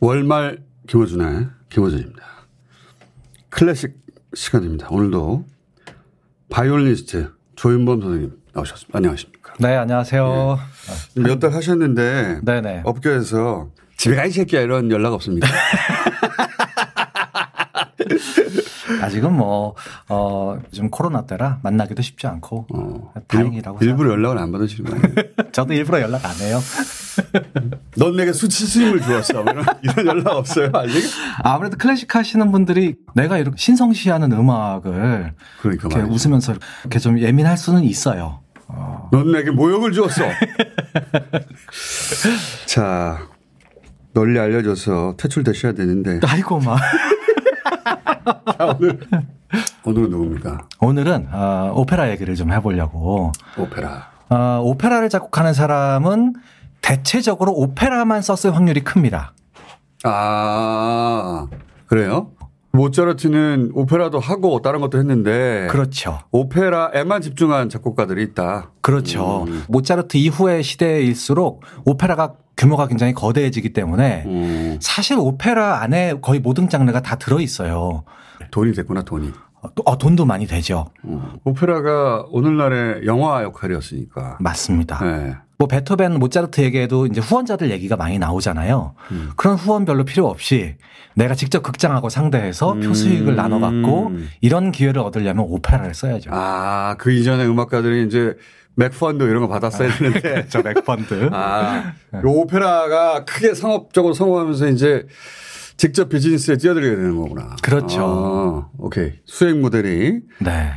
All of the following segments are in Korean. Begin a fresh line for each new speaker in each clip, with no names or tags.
월말 김어준의 김어준입니다. 클래식 시간입니다. 오늘도 바이올리니스트 조윤범 선생님 나오셨습니다. 안녕하십니까.
네, 안녕하세요.
예. 몇달 하셨는데
네네.
업계에서 집에 가 이 새끼야 이런 연락 없습니까?
아직은 뭐, 어, 좀 코로나 때라 만나기도 쉽지 않고.
어,
다행이라고.
일, 일부러 연락을 안 받으시는 거예요.
저도 일부러 연락 안 해요.
넌 내게 수치 스님을 주었어. 이런, 이런 연락 없어요. 아직?
아무래도 클래식 하시는 분들이 내가 이렇게 신성시하는 음악을
그러니까
이렇게
말이죠.
웃으면서 이렇게 좀 예민할 수는 있어요. 어,
넌 내게 모욕을 주었어. 자, 널리 알려져서 퇴출되셔야 되는데.
아이고, 막.
자, 오늘, 오늘은 누굽니까?
오늘은, 어, 오페라 얘기를 좀 해보려고.
오페라.
어, 오페라를 작곡하는 사람은 대체적으로 오페라만 썼을 확률이 큽니다.
아, 그래요? 모차르트는 오페라도 하고 다른 것도 했는데.
그렇죠.
오페라에만 집중한 작곡가들이 있다.
그렇죠.
음.
모차르트 이후의 시대일수록 오페라가 규모가 굉장히 거대해지기 때문에
음,
사실 오페라 안에 거의 모든 장르가 다 들어 있어요.
돈이 됐구나, 돈이.
어, 돈도 많이 되죠.
음. 오페라가 오늘날의 영화 역할이었으니까.
맞습니다.
네.
뭐 베토벤, 모차르트에게도 이제 후원자들 얘기가 많이 나오잖아요.
음.
그런 후원 별로 필요 없이 내가 직접 극장하고 상대해서
음.
표 수익을 나눠 갖고 이런 기회를 얻으려면 오페라를 써야죠.
아, 그 이전에 음악가들이 이제 맥펀드 이런 거 받았어야 되는데.
저 맥펀드.
아, 요 오페라가 크게 상업적으로 성공하면서 이제 직접 비즈니스에 뛰어들게 되는 거구나.
그렇죠.
아, 오케이. 수익 모델이
네.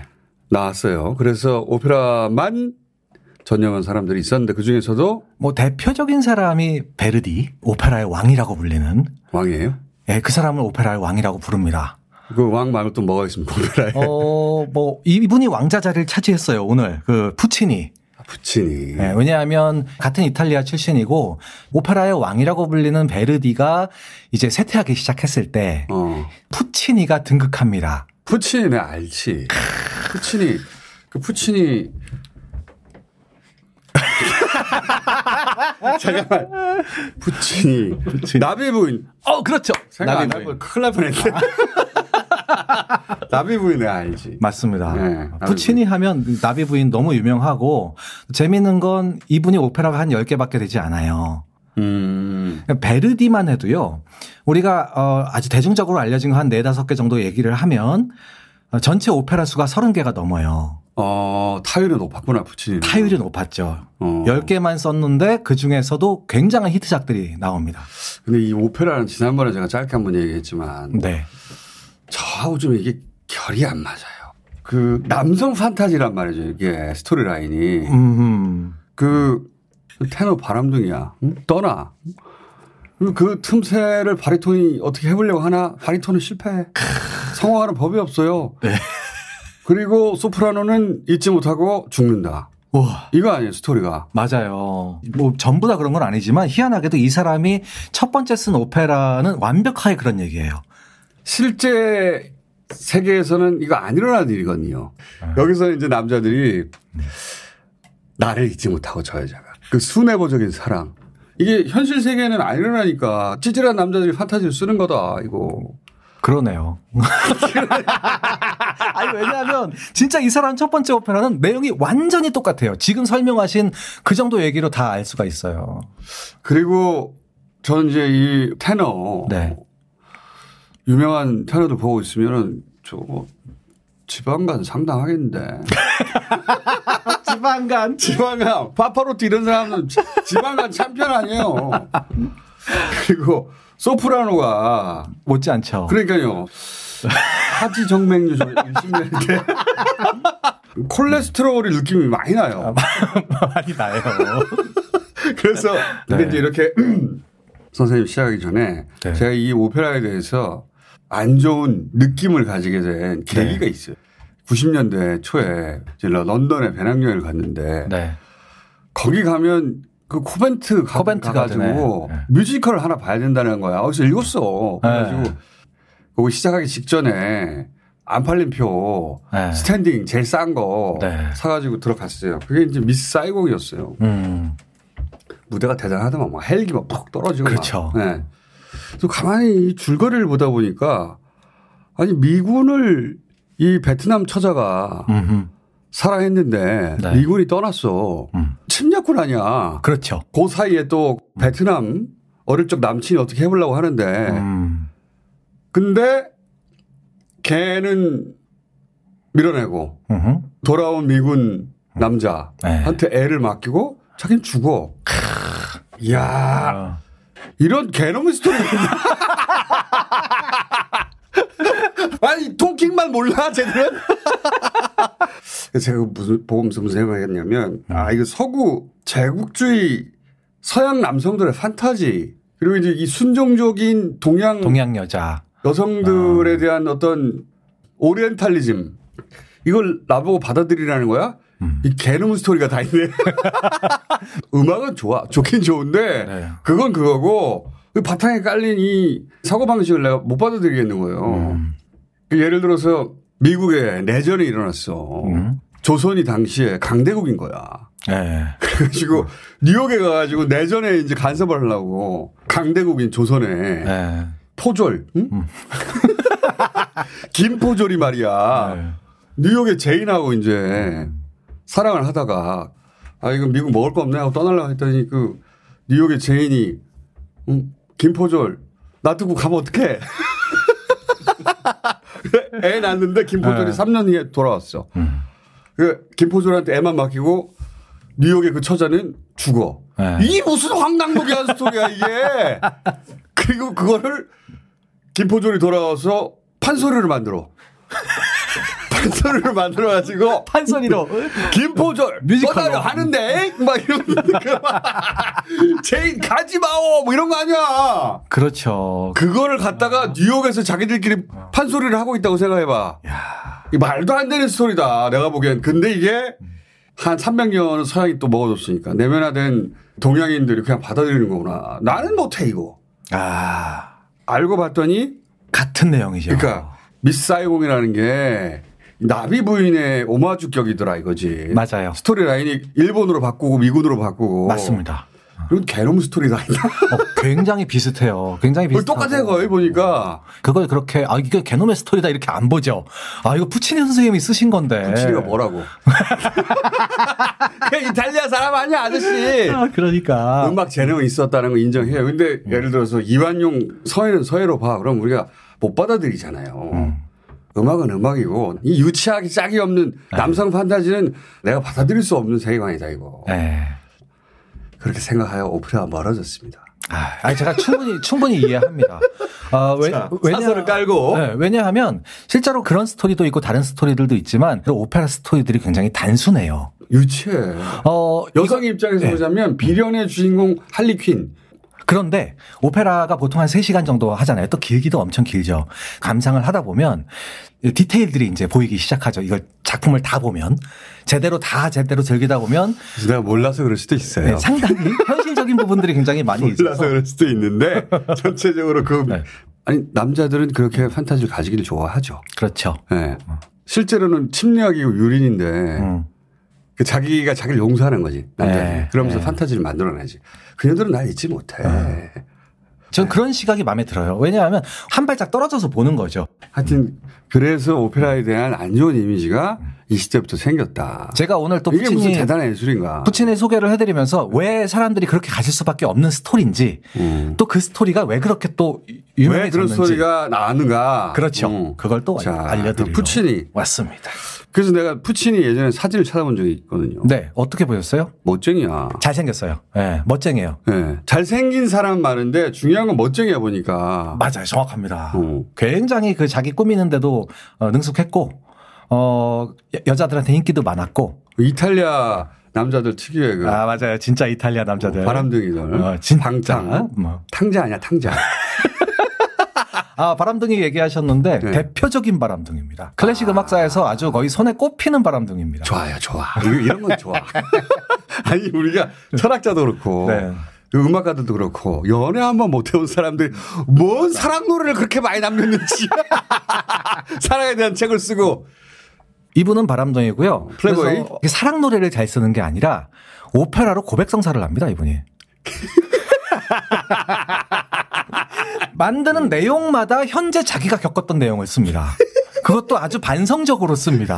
나왔어요. 그래서 오페라만 전념한 사람들이 있었는데 그 중에서도
뭐 대표적인 사람이 베르디, 오페라의 왕이라고 불리는
왕이에요.
예, 그 사람을 오페라의 왕이라고 부릅니다.
그 왕 말고 또 뭐가 있습니까? 오페라에.
어, 뭐 이분이 왕자 자리를 차지했어요, 오늘. 그 푸치니.
부친이.
예, 왜냐하면 같은 이탈리아 출신이고 오페라의 왕이라고 불리는 베르디가 이제 쇠퇴하기 시작했을 때
어.
푸치니가 등극합니다.
푸치니 내 알지. 푸치니 그 푸치니 잠깐만 푸치니 나비 부인
어, 그렇죠.
생각 안
나비
나고 큰일 날 뻔했네. 나비 부인 내 알지.
맞습니다.
네,
푸치니 하면 나비 부인 너무 유명하고 재미있는 건 이분이 오페라가 한 10개밖에 되지 않아요.
음.
베르디만 해도요. 우리가 어 아주 대중적으로 알려진 거한 네다섯 개 정도 얘기를 하면 어, 전체 오페라 수가 30개가 넘어요.
어 타율이 높았구나 푸치니.
타율이 높았죠.
어.
10개만 썼는데 그 중에서도 굉장한 히트작들이 나옵니다.
근데 이 오페라는 지난번에 제가 짧게 한번 얘기했지만
네.
저하고 좀 이게 결이 안 맞아요. 그 남성 판타지란 말이죠. 이게 스토리 라인이.
음.
그 테너 바람둥이야. 응? 떠나. 그- 그 틈새를 바리톤이 어떻게 해보려고 하나 바리톤은 실패해. 성공하는 법이 없어요.
네.
그리고 소프라노는 잊지 못하고 죽는다.
와.
이거 아니에요 스토리가.
맞아요. 뭐 전부 다 그런 건 아니지만 희한하게도 이 사람이 첫 번째 쓴 오페라는 완벽하게 그런 얘기예요.
실제 세계에서는 이거 안 일어나는 일이거든요. 여기서 이제 남자들이 나를 잊지 못하고 저 여자가 그 순애보적인 사랑 이게 현실 세계에는 안 일어나니까 찌질한 남자들이 판타지를 쓰는 거다 이거.
그러네요. 아니 왜냐하면 진짜 이 사람 첫 번째 오페라는 내용이 완전히 똑같아요. 지금 설명하신 그 정도 얘기로 다 알 수가 있어요.
그리고 저는 이제 이 테너
네.
유명한 테너들 보고 있으면은 저거 지방간 상당하겠는데.
지방간.
지방간 파파로티 이런 사람은 지- 지방간 챔피언 아니에요. 그리고 소프라노가
못지 않죠.
그러니까요. 하지 정맥류 좀 일심인데 콜레스테롤이 느낌이 많이 나요.
많이 나요.
그래서 근데
네.
이제 이렇게 선생님 시작하기 전에
네.
제가 이 오페라에 대해서 안 좋은 느낌을 가지게 된 계기가
네.
있어요. 90년대 초에 런던에 배낭여행을 갔는데
네.
거기 가면 그 코벤트 가,
코벤트 가든에. 네.
뮤지컬을 하나 봐야 된다는 거야. 어디서 읽었어. 그래가지고
네.
거기 시작하기 직전에 안 팔린 표
네.
스탠딩 제일 싼거
네.
사가지고 들어갔어요. 그게 이제 미스 사이공이었어요.
음.
무대가 대단하더만 막 헬기 막 푹 떨어지고 막.
그렇죠.
네. 또 가만히 이 줄거리를 보다 보니까 아니 미군을 이 베트남 처자가
음흠.
사랑했는데
네.
미군이 떠났어.
음.
침략군 아니야.
그렇죠.
그 사이에 또 베트남 어릴 적 남친이 어떻게 해보려고 하는데
음.
근데 걔는 밀어내고
음흠.
돌아온 미군 남자한테
네.
애를 맡기고 자기는 죽어. 이야
아.
이런 개놈의 스토리 아니 통킹만 몰라 쟤들은 제가 무슨 보면서 무슨 생각했냐면 아 이거 서구 제국주의 서양 남성들의 판타지 그리고 이제 이 순종적인 동양,
동양 여자.
여성들에 대한 어떤 오리엔탈리즘 이걸 나보고 받아들이라는 거야?
음.
이 개놈 스토리가 다 있네. 음악은 좋아. 좋긴 좋은데
네.
그건 그거고 그 바탕에 깔린 이 사고방식을 내가 못 받아들이겠는 거예요.
음.
그 예를 들어서 미국에 내전이 일어났어.
음.
조선이 당시에 강대국인 거야.
네.
그래가지고 뉴욕에 가가지고 내전에 이제 간섭을 하려고 강대국인 조선에
네.
포졸, 응?
음.
김포졸이 말이야.
네.
뉴욕에 제인하고 이제 사랑을 하다가 아 이거 미국 먹을 거 없네 하고 떠나려고 했더니 그 뉴욕의 제인이 음, 김포졸 나 두고 가면 어떡해 애 낳았는데 김포졸이
네.
3년 뒤에 돌아왔어
음.
그 김포졸한테 애만 맡기고 뉴욕의 그 처자는 죽어
네.
이게 무슨 황당무계한 스토리야 이게 그리고 그거를 김포졸이 돌아와서 판소리를 만들어 판소리를 만들어가지고
판소리로.
김포졸
뮤지컬로.
하는데 막 이러면서 제인 가지 마오 뭐 이런 거 아니야.
그렇죠.
그거를 갖다가 뉴욕에서 자기들끼리 판소리를 하고 있다고 생각해봐. 이 말도 안 되는 스토리다. 내가 보기엔. 근데 이게 한 300년은 서양이 또 먹어줬으니까 내면화된 동양인들이 그냥 받아들이는 거구나. 나는 못해 이거.
아.
알고 봤더니
같은 내용이죠.
그러니까 미스 사이공이라는 게 나비 부인의 오마주격이더라 이거지.
맞아요.
스토리 라인이 일본으로 바꾸고 미군으로 바꾸고.
맞습니다.
그리고 개놈 스토리가 아니다.
어, 굉장히 비슷해요. 굉장히
거의
비슷하고.
똑같아 거의 보니까.
그걸 그렇게 아 이게 개놈의 스토리다 이렇게 안 보죠. 아 이거 푸치니 선생님이 쓰신 건데.
푸치니가 뭐라고? 그 이탈리아 사람 아니야 아저씨.
아, 그러니까.
음악 재능은 있었다는 거 인정해요. 근데 예를 들어서 이완용 서예는 서예로 봐. 그럼 우리가 못 받아들이잖아요.
음.
음악은 음악이고 이 유치하기 짝이 없는 남성 판타지는 내가 받아들일 수 없는 세계관이다 이거.
네.
그렇게 생각하여 오페라가 멀어졌습니다.
아, 제가 충분히 충분히 이해합니다. 어, 왜,
자, 사설을 깔고.
네, 왜냐하면 실제로 그런 스토리도 있고 다른 스토리들도 있지만 그 오페라 스토리들이 굉장히 단순해요.
유치해.
어,
여성 입장에서
네.
보자면 비련의 주인공 할리퀸.
그런데 오페라가 보통 한 3시간 정도 하잖아요. 또 길기도 엄청 길죠. 감상을 하다 보면 디테일들이 이제 보이기 시작하죠. 이걸 작품을 다 보면 제대로 다 제대로 즐기다 보면
내가 몰라서 그럴 수도 있어요.
네, 상당히 현실적인 부분들이 굉장히 많이
몰라서
있어서
그럴 수도 있는데 전체적으로 그
네.
아니 남자들은 그렇게 판타지를 가지기를 좋아하죠.
그렇죠.
네. 실제로는 침략이고 유린인데
음.
그 자기가 자기를 용서하는 거지 남자들이.
네.
그러면서
네.
판타지를 만들어내지. 그녀들은 날 잊지 못해.
전 그런 시각이 마음에 들어요. 왜냐하면 한 발짝 떨어져서 보는 거죠.
하여튼 그래서 오페라에 대한 안 좋은 이미지가 이 시대부터 생겼다.
제가 오늘 또
이게 무슨 대단한 예술인가.
푸치니 소개를 해드리면서 왜 사람들이 그렇게 가실 수밖에 없는 스토리인지
음.
또그 스토리가 왜 그렇게
또왜
유명해졌는지
그런 소리가 나왔는가.
그렇죠.
음.
그걸 또
자,
알려드리려
푸치니.
왔습니다.
그래서 내가 푸치니 예전에 사진을 찾아본 적이 있거든요.
네, 어떻게 보셨어요?
멋쟁이야.
잘생겼어요. 네, 멋쟁이에요.
네. 잘생긴 사람 많은데 중요한 건 멋쟁이야 보니까.
맞아요, 정확합니다.
어.
굉장히 그 자기 꾸미는데도 어, 능숙했고, 어, 여- 여자들한테 인기도 많았고.
이탈리아 남자들 특유의 그
아, 맞아요. 진짜 이탈리아 남자들.
바람둥이들.
어, 진짜.
방탕.
뭐.
탕자 아니야 탕자.
아, 바람둥이 얘기하셨는데
네.
대표적인 바람둥이입니다. 클래식 음악사에서 아주 거의 손에 꼽히는 바람둥이입니다.
좋아요 좋아. 이런 건 좋아. 아니 우리가 철학자도 그렇고
네.
그 음악가들도 그렇고 연애 한번 못 해온 사람들이 뭔 사랑 노래를 그렇게 많이 남겼는지 사랑에 대한 책을 쓰고
이분은 바람둥이고요.
플레이보이?
그래서 사랑 노래를 잘 쓰는 게 아니라 오페라로 고백 성사를 합니다, 이분이. 만드는 내용마다 현재 자기가 겪었던 내용을 씁니다. 그것도 아주 반성적으로 씁니다.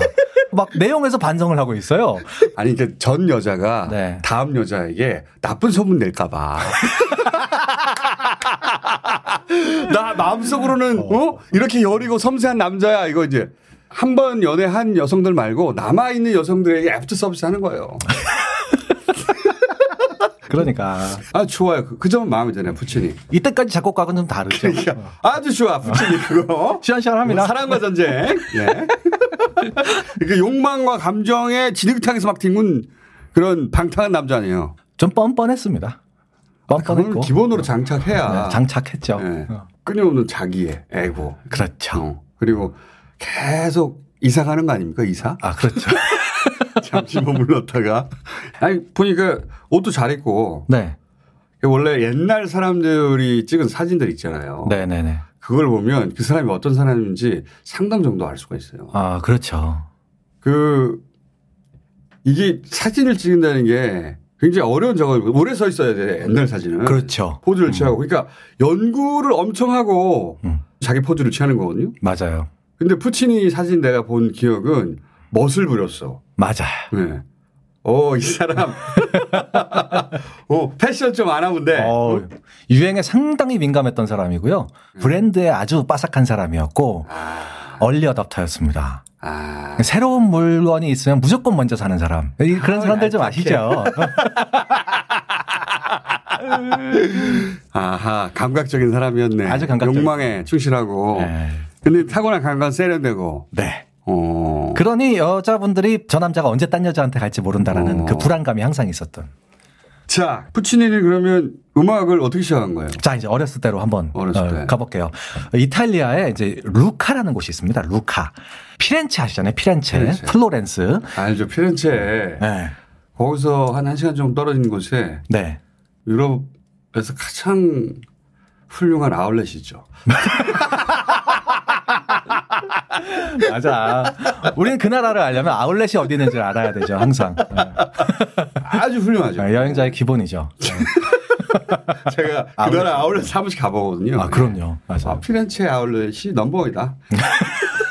막 내용에서 반성을 하고 있어요.
아니 그러니까 전 여자가
네.
다음 여자에게 나쁜 소문 낼까봐. 나 마음속으로는 어 이렇게 여리고 섬세한 남자야 이거 이제 한 번 연애한 여성들 말고 남아 있는 여성들에게 애프터 서비스 하는 거예요.
그러니까
아 좋아요. 그, 그 점은 마음에 드네요. 푸치니.
이때까지 작곡가는 좀 다르죠.
아주 좋아. 푸치니 그거.
시원시원합니다.
사랑과 전쟁. 예. 그 욕망과 감정의 진흙탕에서 막 뒹군 그런 방탕한 남자 아니에요.
좀 뻔뻔했습니다.
그건
뻔뻔했고
기본으로 장착해야
네, 장착했죠.
예.
어.
끊임없는 자기의 애고.
그렇죠.
어. 그리고 계속 이사 가는 거 아닙니까? 이사?
아 그렇죠.
잠시 머물렀다가. 아니, 보니까 옷도 잘 입고.
네,
원래 옛날 사람들이 찍은 사진들 있잖아요.
네, 네, 네.
그걸 보면 그 사람이 어떤 사람인지 상당 정도 알 수가 있어요.
아 그렇죠.
그, 이게 사진을 찍는다는 게 굉장히 어려운 작업, 오래 서 있어야 돼, 옛날 사진은.
그렇죠.
포즈를 취하고. 그러니까 연구를 엄청 하고
음.
자기 포즈를 취하는 거거든요.
맞아요.
근데 푸치니 사진 내가 본 기억은 멋을 부렸어.
맞아요.
네. 오, 이 사람. 오, 패션 좀 아나 본데.
어, 유행에 상당히 민감했던 사람이고요. 브랜드에 아주 빠삭한 사람이었고
아,
얼리 어답터였습니다.
아.
새로운 물건이 있으면 무조건 먼저 사는 사람. 이- 그런
아,
사람들 좀. 아시죠?
아하, 감각적인 사람이었네.
아주 감각적인.
욕망에 충실하고.
네.
근데 타고난 감각 세련되고.
네.
어.
그러니 여자분들이 저 남자가 언제 딴 여자한테 갈지 모른다라는
어.
그 불안감이 항상 있었던.
자, 푸치니는 그러면 음악을 어떻게 시작한 거예요?
자, 이제 어렸을 때로 한번
어렸을
어,
때.
가볼게요. 이탈리아에 이제 루카라는 곳이 있습니다. 루카. 피렌체 아시잖아요. 피렌체.
피렌체.
플로렌스.
알죠. 피렌체.
네.
거기서 한 1시간 정도 떨어진 곳에
네.
유럽에서 가장 훌륭한 아울렛이 있죠.
맞아. 우리는 그 나라를 알려면 아울렛이 어디 있는지 알아야 되죠. 항상. 네.
아주 훌륭하죠.
여행자의 기본이죠. 네.
제가 그
아울렛.
나라 아울렛 사무실 가보거든요.
아, 그럼요. 맞아.
아, 피렌체 아울렛이 넘버원이다.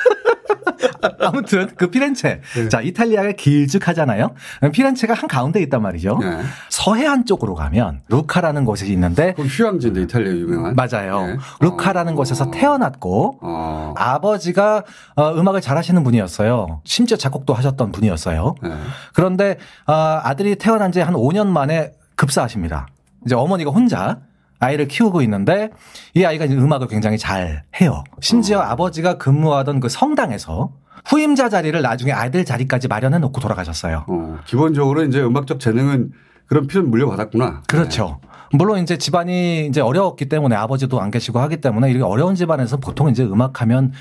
아무튼 그 피렌체.
네.
자, 이탈리아가 길쭉하잖아요. 피렌체가 한 가운데 있단 말이죠.
네.
서해안 쪽으로 가면 루카라는 곳이 있는데
휴양지인데 이탈리아 유명한.
맞아요.
네.
루카라는
어.
곳에서 태어났고
어.
아버지가 어, 음악을 잘하시는 분이었어요. 심지어 작곡도 하셨던 분이었어요.
네.
그런데 아, 아들이 태어난 지 한 5년 만에 급사하십니다. 이제 어머니가 혼자 아이를 키우고 있는데 이 아이가 음악을 굉장히 잘 해요. 심지어 아버지가 근무하던 그 성당에서 후임자 자리를 나중에 아들 자리까지 마련해 놓고 돌아가셨어요.
어. 기본적으로 이제 음악적 재능은 그런 필요 물려받았구나.
그렇죠. 물론 이제 집안이 이제 어려웠기 때문에 아버지도 안 계시고 하기 때문에 이렇게 어려운 집안에서 보통 이제 음악하면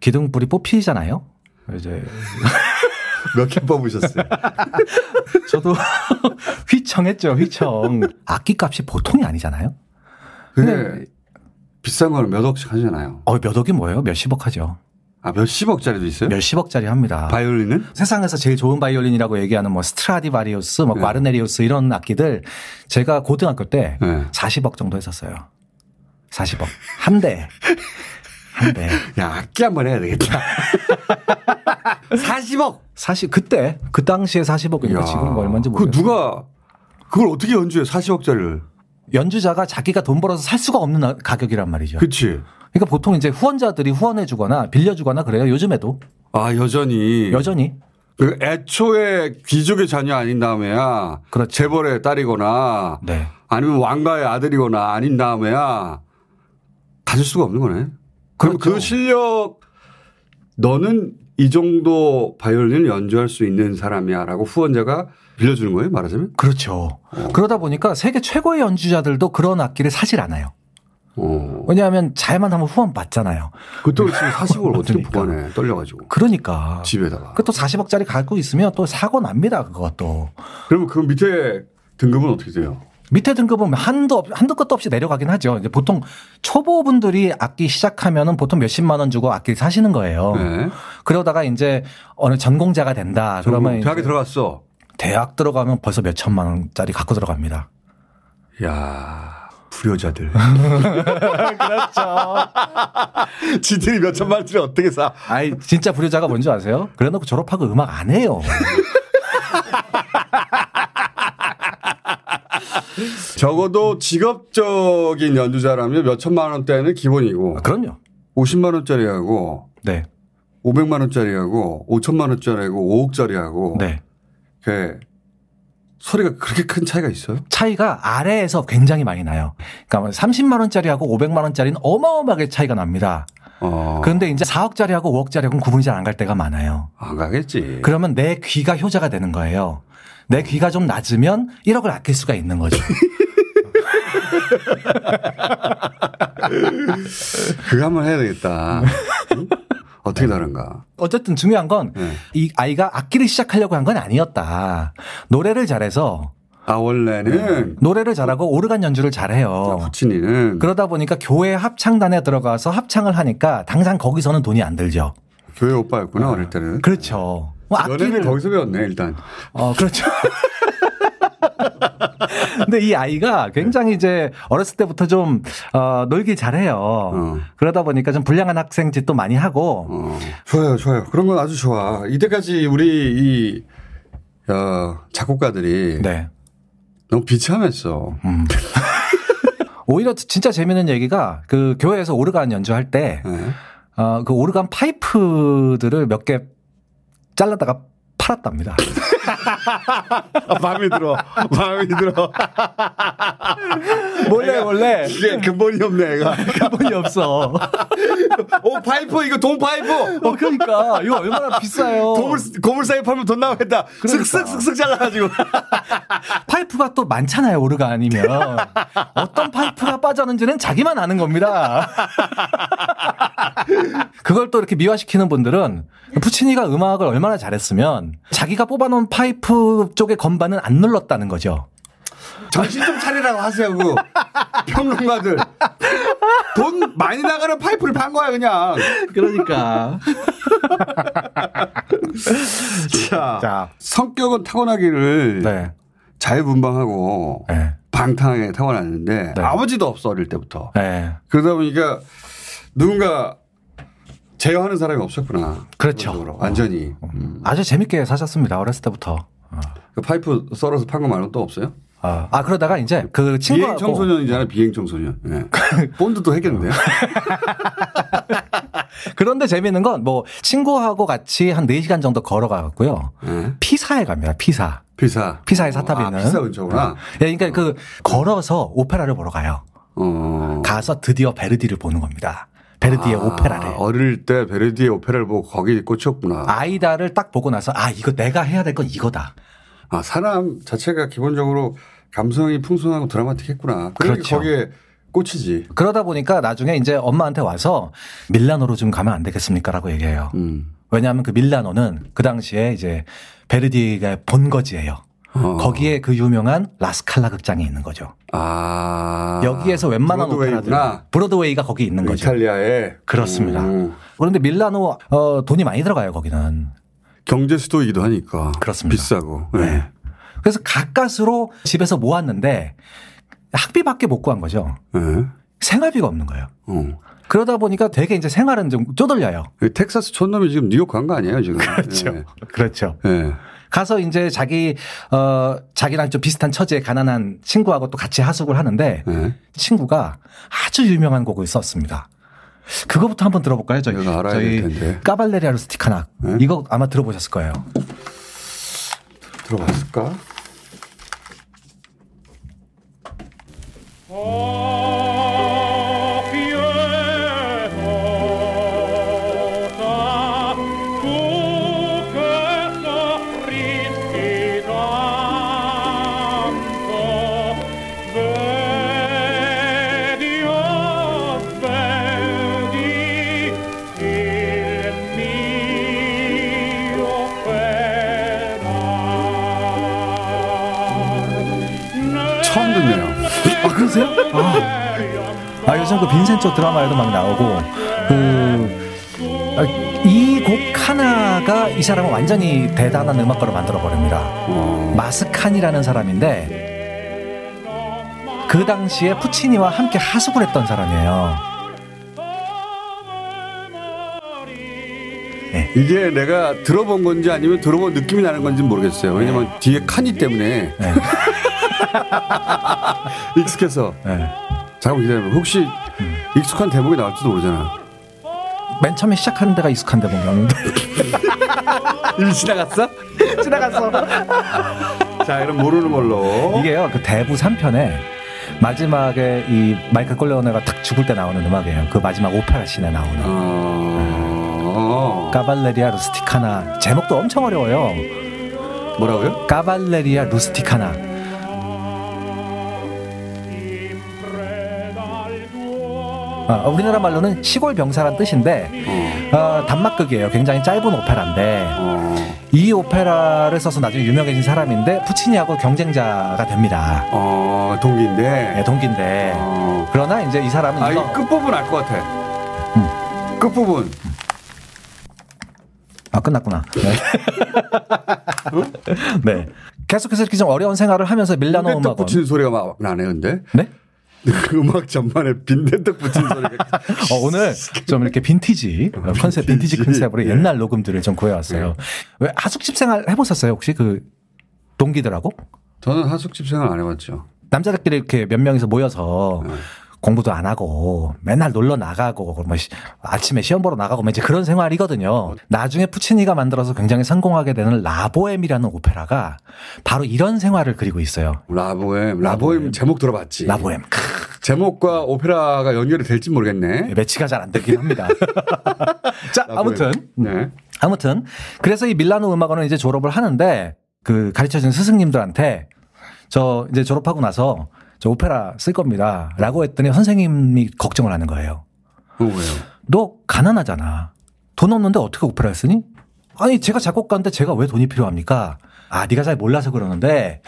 기둥불이 뽑히잖아요. 이제
네. 몇 개 뽑으셨어요?
저도 휘청했죠, 휘청. 악기 값이 보통이 아니잖아요.
근데 비싼 거는 몇 억씩 하잖아요.
어, 몇 억이 뭐예요? 몇십억 하죠.
아, 몇십억짜리도 있어요?
몇십억짜리 합니다.
바이올린은?
세상에서 제일 좋은 바이올린이라고 얘기하는 뭐 스트라디바리우스, 뭐
네.
과르네리우스 이런 악기들 제가 고등학교 때
네.
40억 정도 했었어요. 40억. 한 대. 한 대.
야, 악기 한 번 해야 되겠다. 40억!
사실 그때 그 당시에 40억이니까 지금 얼마인지
그
모르겠어요.
누가 그걸 어떻게 연주해 40억짜리를.
연주자가 자기가 돈 벌어서 살 수가 없는 아- 가격이란 말이죠.
그치.
그러니까 보통 이제 후원자들이 후원해 주거나 빌려 주거나 그래요. 요즘에도
아, 여전히.
여전히
그 애초에 귀족의 자녀 아닌 다음에야.
그렇죠.
재벌의 딸이거나.
네.
아니면 왕가의 아들이거나 아닌 다음에야. 가질 수가 없는 거네. 그럼
그렇죠.
그 실력 너는 이 정도 바이올린을 연주할 수 있는 사람이야라고 후원자가 빌려주는 거예요 말하자면?
그렇죠. 그러다 보니까 세계 최고의 연주자들도 그런 악기를 사질 않아요.
어.
왜냐하면 잘만 하면 후원 받잖아요.
그것도 지금 40을 어떻게
그러니까.
보관해 떨려가지고
그러니까.
집에다가.
그 또 40억짜리 갖고 있으면 또 사고 납니다. 그것도.
그러면 그 밑에 등급은 어떻게 돼요?
밑에 등급은 한도 없, 한도 끝도 없이 내려가긴 하죠. 이제 보통 초보분들이 악기 시작하면은 보통 몇십만 원 주고 악기를 사시는 거예요.
네.
그러다가 이제 어느 전공자가 된다. 그러면
대학에 들어갔어.
대학 들어가면 벌써 몇 천만 원짜리 갖고 들어갑니다.
야 불효자들.
그렇죠.
지들이 몇 천만 원짜리 어떻게 사?
아이 진짜 불효자가 뭔지 아세요? 그래놓고 졸업하고 음악 안 해요.
적어도 직업적인 연주자라면 몇 천만 원대는 기본이고
아, 그럼요.
50만 원짜리하고
네.
500만 원짜리하고 5천만 원짜리하고 5억짜리하고
네.
그 소리가 그렇게 큰 차이가 있어요?
차이가 아래에서 굉장히 많이 나요. 그러니까 30만 원짜리하고 500만 원짜리는 어마어마하게 차이가 납니다.
어.
그런데 이제 4억짜리하고 5억짜리하고는 구분이 잘 안 갈 때가 많아요.
안 가겠지.
그러면 내 귀가 효자가 되는 거예요. 내 귀가 좀 낮으면 1억을 아낄 수가 있는 거죠.
그거 한번 해야 되겠다. 응? 어떻게 다른가?
어쨌든 중요한 건이
네.
아이가 악기를 시작하려고 한 건 아니었다. 노래를 잘해서
아 원래는
노래를 잘하고 오르간 연주를 잘해요.
부친이는
그러다 보니까 교회 합창단에 들어가서 합창을 하니까 당장 거기서는 돈이 안 들죠.
교회 오빠였구나 어릴 때는.
그렇죠. 뭐 악기를
거기서 배웠네 일단.
어 그렇죠. 근데 이 아이가 굉장히 이제 어렸을 때부터 좀 어, 놀기 잘해요.
어.
그러다 보니까 좀 불량한 학생 짓도 많이 하고
어. 좋아요, 좋아요. 그런 건 아주 좋아. 이때까지 우리 이 어, 작곡가들이
네.
너무 비참했어.
음. 오히려 진짜 재밌는 얘기가 그 교회에서 오르간 연주할 때
네.
어, 그 오르간 파이프들을 몇개 잘라다가 팔았답니다.
아, 마음에 들어. 마음에 들어.
몰래 몰래
이게 근본이 없네, 애가.
근본이 없어.
오, 파이프, 이거 돈 파이프!
어 그러니까 이거 얼마나 비싸요.
고물, 고물상에 팔면 돈 나오겠다.
그러니까.
쓱쓱 쓱쓱 잘라가지고.
파이프가 또 많잖아요 오르간 아니면 어떤 파이프가 빠졌는지는 자기만 아는 겁니다. 그걸 또 이렇게 미화시키는 분들은 푸치니가 음악을 얼마나 잘했으면 자기가 뽑아놓은 파이프 쪽의 건반은 안 눌렀다는 거죠.
정신 좀 차리라고 하세요, 그 평론가들. 돈 많이 나가는 파이프를 판 거야, 그냥.
그러니까.
자,
자,
성격은 타고나기를
네.
자유분방하고
네.
방탕하게 타고났는데
네.
아버지도 없어, 어릴 때부터.
네.
그러다 보니까 누군가 제어하는 사람이 없었구나.
그렇죠.
완전히. 음.
아주 재밌게 사셨습니다. 어렸을 때부터. 어.
그 파이프 썰어서 판 거 말고는 또 없어요?
아, 아, 그러다가 이제 그
비행
친구하고
청소년이잖아요, 비행 청소년. 예. 본드도 했겠는데요?
그런데 재밌는 건 뭐 친구하고 같이 한 4시간 정도 걸어가고요.
예.
피사에 갑니다. 피사.
피사.
피사의 사탑이
아,
있는.
피사 근처구나.
예, 그러니까 그 걸어서 오페라를 보러 가요.
어.
가서 드디어 베르디를 보는 겁니다. 베르디의
아,
오페라를.
어릴 때 베르디의 오페라를 보고 거기 꽂혔구나.
아이다를 딱 보고 나서 아 이거 내가 해야 될 건 이거다.
아, 사람 자체가 기본적으로 감성이 풍성하고 드라마틱했구나. 그러니까
그렇죠.
거기에 꽂히지.
그러다 보니까 나중에 이제 엄마한테 와서 밀라노로 좀 가면 안 되겠습니까라고 얘기해요.
음.
왜냐하면 그 밀라노는 그 당시에 이제 베르디가 본거지예요.
어.
거기에 그 유명한 라스칼라 극장이 있는 거죠.
아.
여기에서 웬만한 오페라들
브로드웨이구나.
브로드웨이가 거기 있는 거죠.
이탈리아에.
그렇습니다.
음.
그런데 밀라노 어, 돈이 많이 들어가요 거기는.
경제 수도이기도 하니까.
그렇습니다.
비싸고.
네. 그래서 가까스로 집에서 모았는데 학비밖에 못 구한 거죠.
네.
생활비가 없는 거예요.
어.
그러다 보니까 되게 이제 생활은 좀 쪼들려요.
이 텍사스 촌놈이 지금 뉴욕 간 거 아니에요, 지금? 예.
그렇죠.
예.
가서 이제 자기 어 자기랑 좀 비슷한 처지의 가난한 친구하고 또 같이 하숙을 하는데
예.
친구가 아주 유명한 곡을 썼습니다. 그거부터 한번 들어볼까요? 저희 저희
될 텐데.
까발레리아 루스티카나
네?
이거 아마 들어보셨을 거예요.
들어봤을까?
Pietosa,
아, 요즘 그 빈센조 드라마에도 막 나오고 그이 곡 하나가 이 사람을 완전히 대단한 음악가로 만들어 버립니다.
어.
마스칸이라는 사람인데 그 당시에 푸치니와 함께 하숙을 했던 사람이에요.
이게 내가 들어본 건지 아니면 들어본 느낌이 나는 건지 모르겠어요. 왜냐면 뒤에 칸이 때문에
네.
익숙해서
네.
잠깐 기다려봐. 혹시 익숙한 대목이 나올지도 모르잖아.
맨 처음에 시작하는 데가 익숙한 대목이었는데
이미 지나갔어?
지나갔어.
자, 그럼 모르는 걸로.
이게요 그 대부 3편에 마지막에 이 마이클 콜레오네가 탁 죽을 때 나오는 음악이에요. 그 마지막 오페라 씬에 나오는
어...
까발레리아 루스티카나 제목도 엄청 어려워요.
뭐라고요?
까발레리아 루스티카나 아, 우리나라 말로는 시골 병사란 뜻인데 어, 단막극이에요. 굉장히 짧은 오페라인데
어...
이 오페라를 써서 나중에 유명해진 사람인데 푸치니하고 경쟁자가 됩니다.
어... 동기인데.
네, 동기인데
어...
그러나 이제 이 사람은
아, 이
이거
끝부분 알 것 같아. 끝부분.
아 끝났구나. 네. 네. 계속해서 이렇게 좀 어려운 생활을 하면서 밀라노 음악원.
붙이는 소리가 막 나네, 근데.
네?
그 음악 전반에 빈대떡 붙이는 소리가.
어, 오늘 좀 이렇게 빈티지 어, 컨셉, 빈티지
빈티지.
컨셉으로
예.
옛날 녹음들을 좀 구해왔어요. 왜 하숙집 생활 해보셨어요 혹시 그 동기들하고
저는 하숙집 생활 안 해봤죠.
남자들끼리 이렇게 몇 명이서 모여서
네.
공부도 안 하고 맨날 놀러 나가고 뭐 시- 아침에 시험 보러 나가고 뭐 이제 그런 생활이거든요. 나중에 푸치니가 만들어서 굉장히 성공하게 되는 라보엠이라는 오페라가 바로 이런 생활을 그리고 있어요.
라보엠. 라보엠 제목 들어봤지.
라보엠. 크,
제목과 오페라가 연결이 될지 모르겠네.
매치가 잘 안 되긴 합니다. 자,
라보엠.
아무튼
네.
아무튼 그래서 이 밀라노 음악원을 이제 졸업을 하는데 그 가르쳐준 스승님들한테 저 이제 졸업하고 나서 저 오페라 쓸 겁니다 라고 했더니 선생님이 걱정을 하는 거예요.
어, 왜요?
너 가난하잖아. 돈 없는데 어떻게 오페라를 쓰니? 아니 제가 작곡가인데 제가 왜 돈이 필요합니까? 아 네가 잘 몰라서 그러는데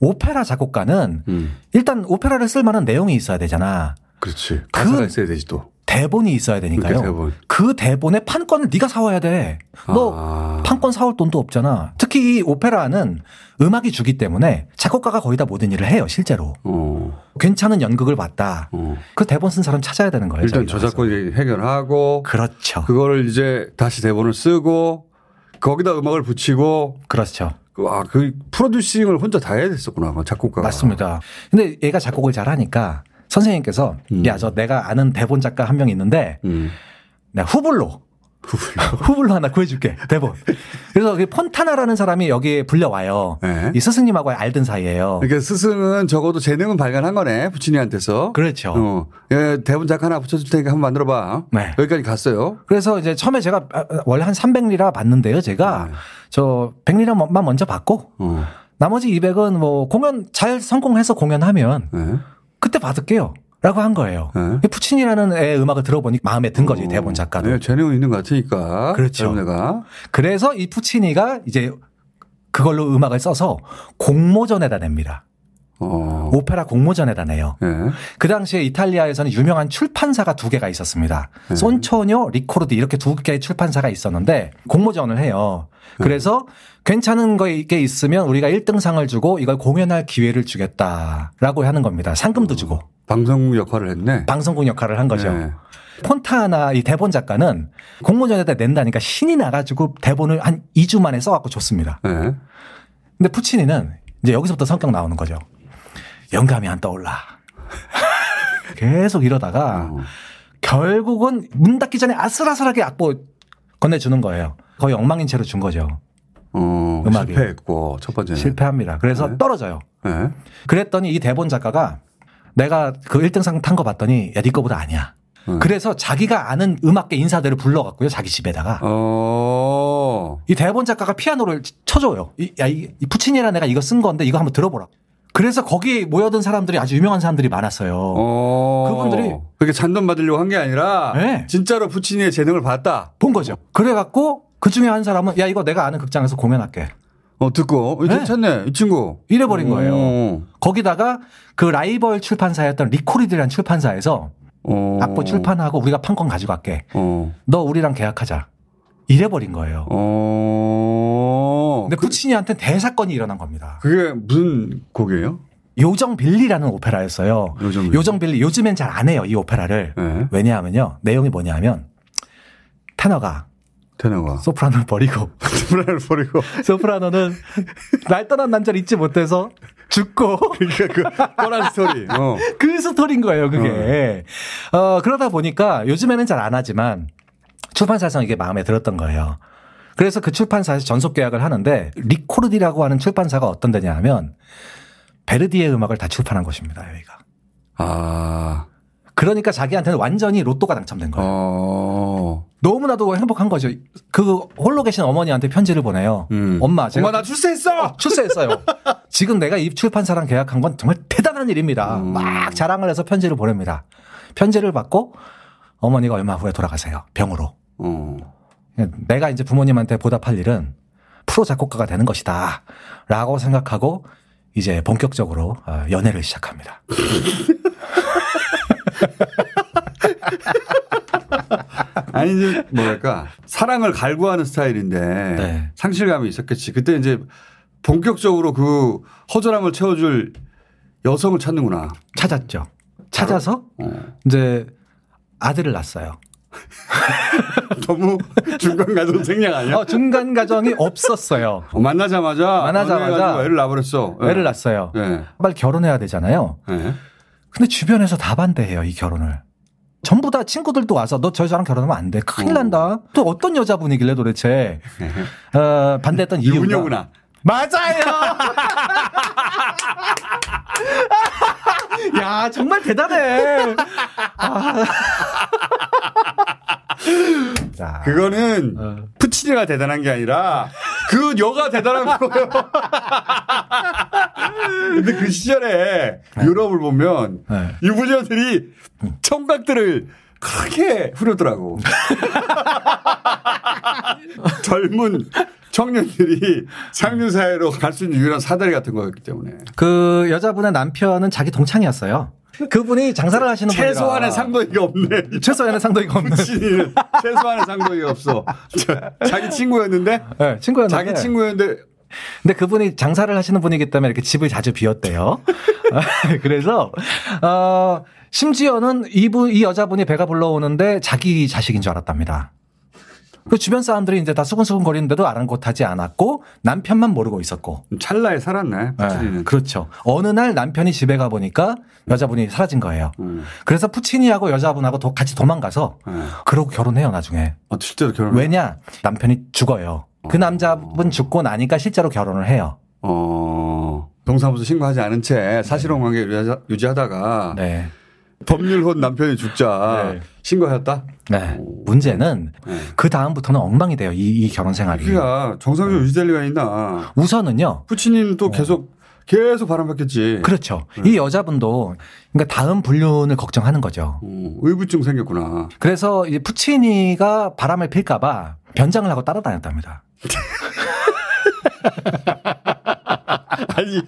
오페라 작곡가는
음.
일단 오페라를 쓸 만한 내용이 있어야 되잖아.
그렇지. 가사가
그-
있어야 되지 또.
대본이 있어야 되니까요.
그러니까 대본.
그 대본의 판권을 네가 사와야 돼. 너
아.
판권 사올 돈도 없잖아. 특히 이 오페라는 음악이 주기 때문에 작곡가가 거의 다 모든 일을 해요, 실제로.
어.
괜찮은 연극을 봤다.
어.
그 대본 쓴 사람 찾아야 되는 거예요.
일단. 저작권이 해결하고
그렇죠.
그거를 이제 다시 대본을 쓰고 거기다 음악을 붙이고
그렇죠.
그- 아, 그 프로듀싱을 혼자 다 해야 됐었구나. 그 작곡가가.
맞습니다. 근데 얘가 작곡을 잘 하니까 선생님께서
음.
야, 저 내가 아는 대본 작가 한 명 있는데
음.
내가 후불로 후불로 하나 구해줄게 대본. 그래서 그 폰타나라는 사람이 여기에 불려와요.
네.
이 스승님하고 알던 사이에요.
그러니까 스승은 적어도 재능은 발견한 거네. 부친이한테서.
그렇죠.
어. 예, 대본 작가 하나 붙여줄 테니까 한번 만들어봐.
네.
여기까지 갔어요.
그래서 이제 처음에 제가 아, 원래 한 300리라 받는데요. 제가
네.
저 100리라만 먼저 받고
어.
나머지 200은 뭐 공연 잘 성공해서 공연하면
네.
그때 받을게요. 라고 한 거예요.
네.
푸친이라는 애 음악을 들어보니 마음에 든 거지,
어.
대본 작가도.
네, 재능은 있는 것 같으니까.
그렇죠.
내가.
그래서 이 푸치니가 이제 그걸로 음악을 써서 공모전에다 냅니다.
어.
오페라 공모전에다 내요.
네.
그 당시에 이탈리아에서는 유명한 출판사가 두 개가 있었습니다. 손초뇨, 리코르디 이렇게 두 개의 출판사가 있었는데 공모전을 해요. 그래서 괜찮은 거 이게 있으면 우리가 1등상을 주고 이걸 공연할 기회를 주겠다라고 하는 겁니다. 상금도 주고
방송국 역할을 했네.
방송국 역할을 한 거죠.
네.
폰타나 이 대본 작가는 공모전에다 낸다니까 신이 나가지고 대본을 한 2주 만에 써갖고 줬습니다.
네.
근데 푸치니는 이제 여기서부터 성격 나오는 거죠. 영감이 안 떠올라. 계속 이러다가
어.
결국은 문 닫기 전에 아슬아슬하게 악보 건네주는 거예요. 거의 엉망인 채로 준 거죠.
어,
음악이.
실패했고 첫 번째는.
실패합니다. 그래서
네.
떨어져요.
네.
그랬더니 이 대본 작가가 내가 그 1등상 탄 거 봤더니 야, 네 거보다 아니야.
음.
그래서 자기가 아는 음악계 인사들을 불러갖고요. 자기 집에다가.
어.
이 대본 작가가 피아노를 쳐줘요. 이, 야, 이, 이 푸치니라 내가 이거 쓴 건데 이거 한번 들어보라. 그래서 거기에 모여든 사람들이 아주 유명한 사람들이 많았어요.
어.
그분들이-
그렇게 잔돈 받으려고 한 게 아니라
네.
진짜로 부친이의 재능을 봤다.
본 거죠. 그래갖고 그 중에 한 사람은 야 이거 내가 아는 극장에서 공연할게.
어 듣고 어,
네.
괜찮네 이 친구.
이래버린 거예요.
어.
거기다가 그 라이벌 출판사였던 리코리드라는 출판사에서
어.
악보 출판하고 우리가 판권 가져갈게.
어.
너 우리랑 계약하자. 이래버린 거예요.
어.
근데
그,
푸치니한테 대사건이 일어난 겁니다.
그게 무슨 곡이에요?
요정 빌리라는 오페라였어요.
요정 빌리.
요정 빌리 요즘엔 잘 안 해요 이 오페라를.
네.
왜냐하면요 내용이 뭐냐면 테너가
테너가
소프라노를 버리고
소프라노를 버리고
소프라노는 날 떠난 남자를 잊지 못해서 죽고
그러니까 그 뻔한 스토리. 어.
그 스토리인 거예요, 그게. 어, 그러다 보니까 요즘에는 잘 안 하지만 출판사에서 이게 마음에 들었던 거예요. 그래서 그 출판사에서 전속 계약을 하는데 리코르디라고 하는 출판사가 어떤 데냐 하면 베르디의 음악을 다 출판한 곳입니다, 여기가.
아.
그러니까 자기한테는 완전히 로또가 당첨된 거예요.
어.
너무나도 행복한 거죠. 그 홀로 계신 어머니한테 편지를 보내요.
음.
엄마, 제가
엄마 나 출세했어.
출세했어요. 지금 내가 이 출판사랑 계약한 건 정말 대단한 일입니다.
음.
막 자랑을 해서 편지를 보냅니다. 편지를 받고 어머니가 얼마 후에 돌아가세요. 병으로.
어.
내가 이제 부모님한테 보답할 일은 프로 작곡가가 되는 것이다. 라고 생각하고 이제 본격적으로 어, 연애를 시작합니다.
아니 이제 뭐랄까 사랑을 갈구하는 스타일인데
네.
상실감이 있었겠지. 그때 이제 본격적으로 그 허전함을 채워줄 여성을 찾는구나.
찾았죠. 찾아서
어.
이제 아들을 낳았어요.
너무 중간 가정 생략 아니야?
어, 중간 가정이 없었어요.
어, 만나자마자
만나자마자
애를 낳아버렸어. 예.
애를 낳았어요.
예.
빨리 결혼해야 되잖아요.
예.
근데 주변에서 다 반대해요, 이 결혼을. 전부 다 친구들도 와서 너저 여자랑 결혼하면 안 돼. 큰일
어.
난다. 또 어떤 여자분이길래 도대체 어, 반대했던 이유가
유부녀구나.
맞아요. 야 정말 대단해. 아. 자,
그거는
어.
푸치니가 대단한 게 아니라 그 여가 대단한 거예요. 근데 그 시절에 유럽을 보면
네.
유부녀들이 청각들을 크게 후려더라고. 젊은 청년들이 상류사회로 갈 수 있는 유일한 사다리 같은 거였기 때문에.
그 여자분의 남편은 자기 동창이었어요. 그분이 장사를 하시는 분이라
최소한의 상도이가 없네.
최소한의 상도이가 없는
최소한의 상도이가 없어. 자- 자기 친구였는데
네, 친구였는데
자기 친구였는데
근데 그분이 장사를 하시는 분이기 때문에 이렇게 집을 자주 비웠대요. 그래서 어 심지어는 이분 이 여자분이 배가 불러오는데 자기 자식인 줄 알았답니다. 그 주변 사람들이 이제 다 수근수근 거리는데도 아랑곳하지 않았고 남편만 모르고 있었고.
찰나에 살았네.
네,
푸치니는.
그렇죠. 어느 날 남편이 집에 가 보니까 여자분이 사라진 거예요.
음.
그래서 푸치니하고 여자분하고 도- 같이 도망가서
네.
그러고 결혼해요 나중에.
어, 실제로 결혼.
왜냐 남편이 죽어요. 그 남자분 죽고 나니까 실제로 결혼을 해요.
어. 동사무소 신고하지 않은 채 사실혼 관계 유지하- 유지하다가
네.
법률혼 남편이 죽자
네.
신고하였다.
네. 문제는
네.
그 다음부터는 엉망이 돼요. 이, 이 결혼 생활이.
그가 정상적으로 유지될 리가 있나.
우선은요.
푸치니는 또 계속 계속 바람받겠지.
그렇죠.
네.
이 여자분도 그러니까 다음 불륜을 걱정하는 거죠.
어, 의부증 생겼구나.
그래서 이 푸치니가 바람을 필까봐 변장을 하고 따라다녔답니다.
아니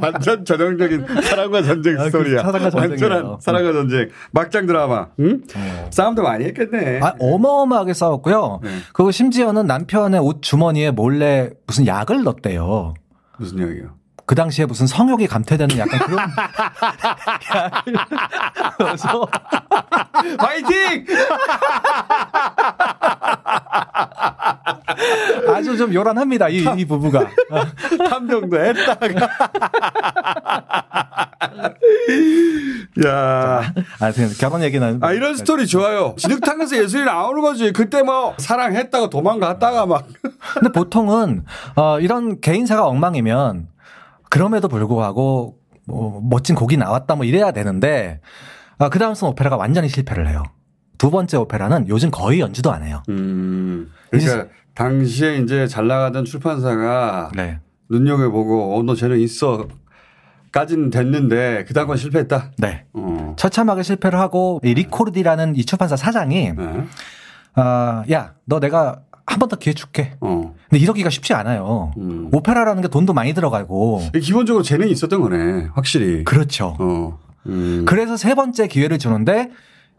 완전 전형적인 사랑과 전쟁
아, 그
스토리야.
사랑과.
완전한 사랑과 전쟁. 막장 드라마. 응?
어.
싸움도 많이 했겠네.
아, 어마어마하게 싸웠고요.
네.
그리고 심지어는 남편의 옷 주머니에 몰래 무슨 약을 넣었대요.
무슨 얘기요?
그 당시에 무슨 성욕이 감퇴되는 약간 그런 넣어서
파이팅!
아주 좀 요란합니다. 이, 이 부부가.
탐정도 했다가. 야.
아, 그냥 결혼 얘기는.
아, 이런 스토리 좋아요. 진흙탕에서 예술이 나오는 거지. 그때 뭐 사랑했다가 도망갔다가 막.
근데 보통은, 어, 이런 개인사가 엉망이면 그럼에도 불구하고 뭐 멋진 곡이 나왔다 뭐 이래야 되는데, 아, 그 다음 쓴 오페라가 완전히 실패를 해요. 두 번째 오페라는 요즘 거의 연주도 안 해요.
음. 그러니까 당시에 이제 잘 나가던 출판사가
네.
눈여겨보고, 어, 너 쟤는 있어. 까진 됐는데, 그 다음 건 실패했다.
네.
어.
처참하게 실패를 하고, 이 리코르디라는 이 출판사 사장이,
네.
아, 야, 너 내가 한 번 더 기회 줄게.
어.
근데 이러기가 쉽지 않아요.
음.
오페라라는 게 돈도 많이 들어가고.
기본적으로 재능이 있었던 거네. 확실히.
그렇죠.
어. 음.
그래서 세 번째 기회를 주는데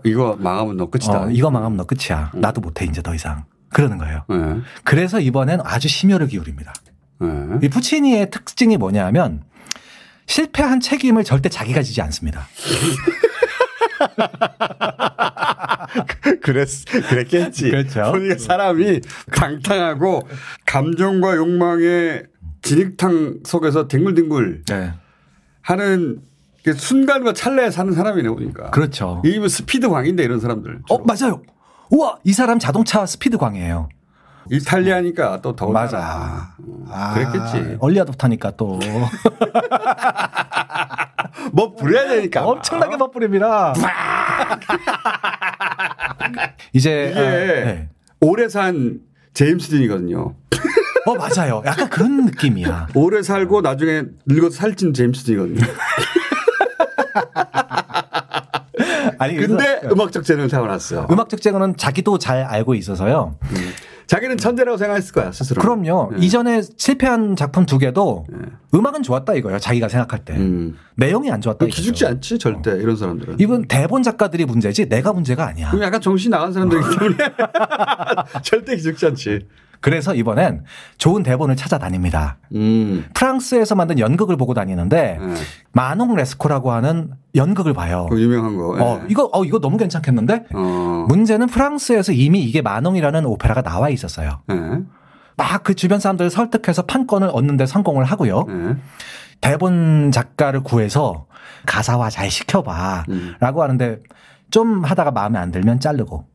이거 망하면 너 끝이다.
어, 이거 망하면 너 끝이야. 나도 못해 이제 더 이상. 그러는 거예요.
네.
그래서 이번엔 아주 심혈을 기울입니다.
네.
이 푸치니의 특징이 뭐냐면 실패한 책임을 절대 자기가 지지 않습니다.
그랬, 그랬겠지.
그렇죠.
보니까 사람이 방탕하고 감정과 욕망의 진흙탕 속에서 뒹굴뒹굴
네.
하는 그 순간과 찰나에 사는 사람이네 보니까.
그렇죠.
이뭐 스피드 광인데 이런 사람들.
어, 맞아요. 우와, 이 사람 자동차 스피드 광이에요.
이탈리아니까 또 더워.
맞아. 아,
그랬겠지.
얼리아답타니까 또
뭐 부려야 되니까.
엄청나게 멋부립니다. 이제
이게
아, 네.
오래 산 제임스 딘이거든요.
어 맞아요. 약간 그런 느낌이야.
오래 살고 나중에 늙어서 살찐 제임스 딘이거든요.
아니
근데 음악적 재능을 타고났어.
음악적 재능은 자기도 잘 알고 있어서요.
자기는 천재라고 생각했을 거야 스스로.
그럼요.
네.
이전에 실패한 작품 두 개도 음악은 좋았다 이거예요. 자기가 생각할 때
음.
내용이 안 좋았다.
기죽지 않지 절대 이런 사람들은.
이분 대본 작가들이 문제지 내가 문제가 아니야.
그럼 약간 정신 나간 사람들이기 때문에 절대 기죽지 않지.
그래서 이번엔 좋은 대본을 찾아다닙니다.
음.
프랑스에서 만든 연극을 보고 다니는데
네.
마농 레스코라고 하는 연극을 봐요.
그 유명한 거.
어,
예.
이거 어 이거 너무 괜찮겠는데?
어.
문제는 프랑스에서 이미 이게 마농이라는 오페라가 나와 있었어요.
예.
막그 주변 사람들을 설득해서 판권을 얻는데 성공을 하고요.
예.
대본 작가를 구해서 가사화 잘 시켜봐.
음.
라고 하는데 좀 하다가 마음에 안 들면 자르고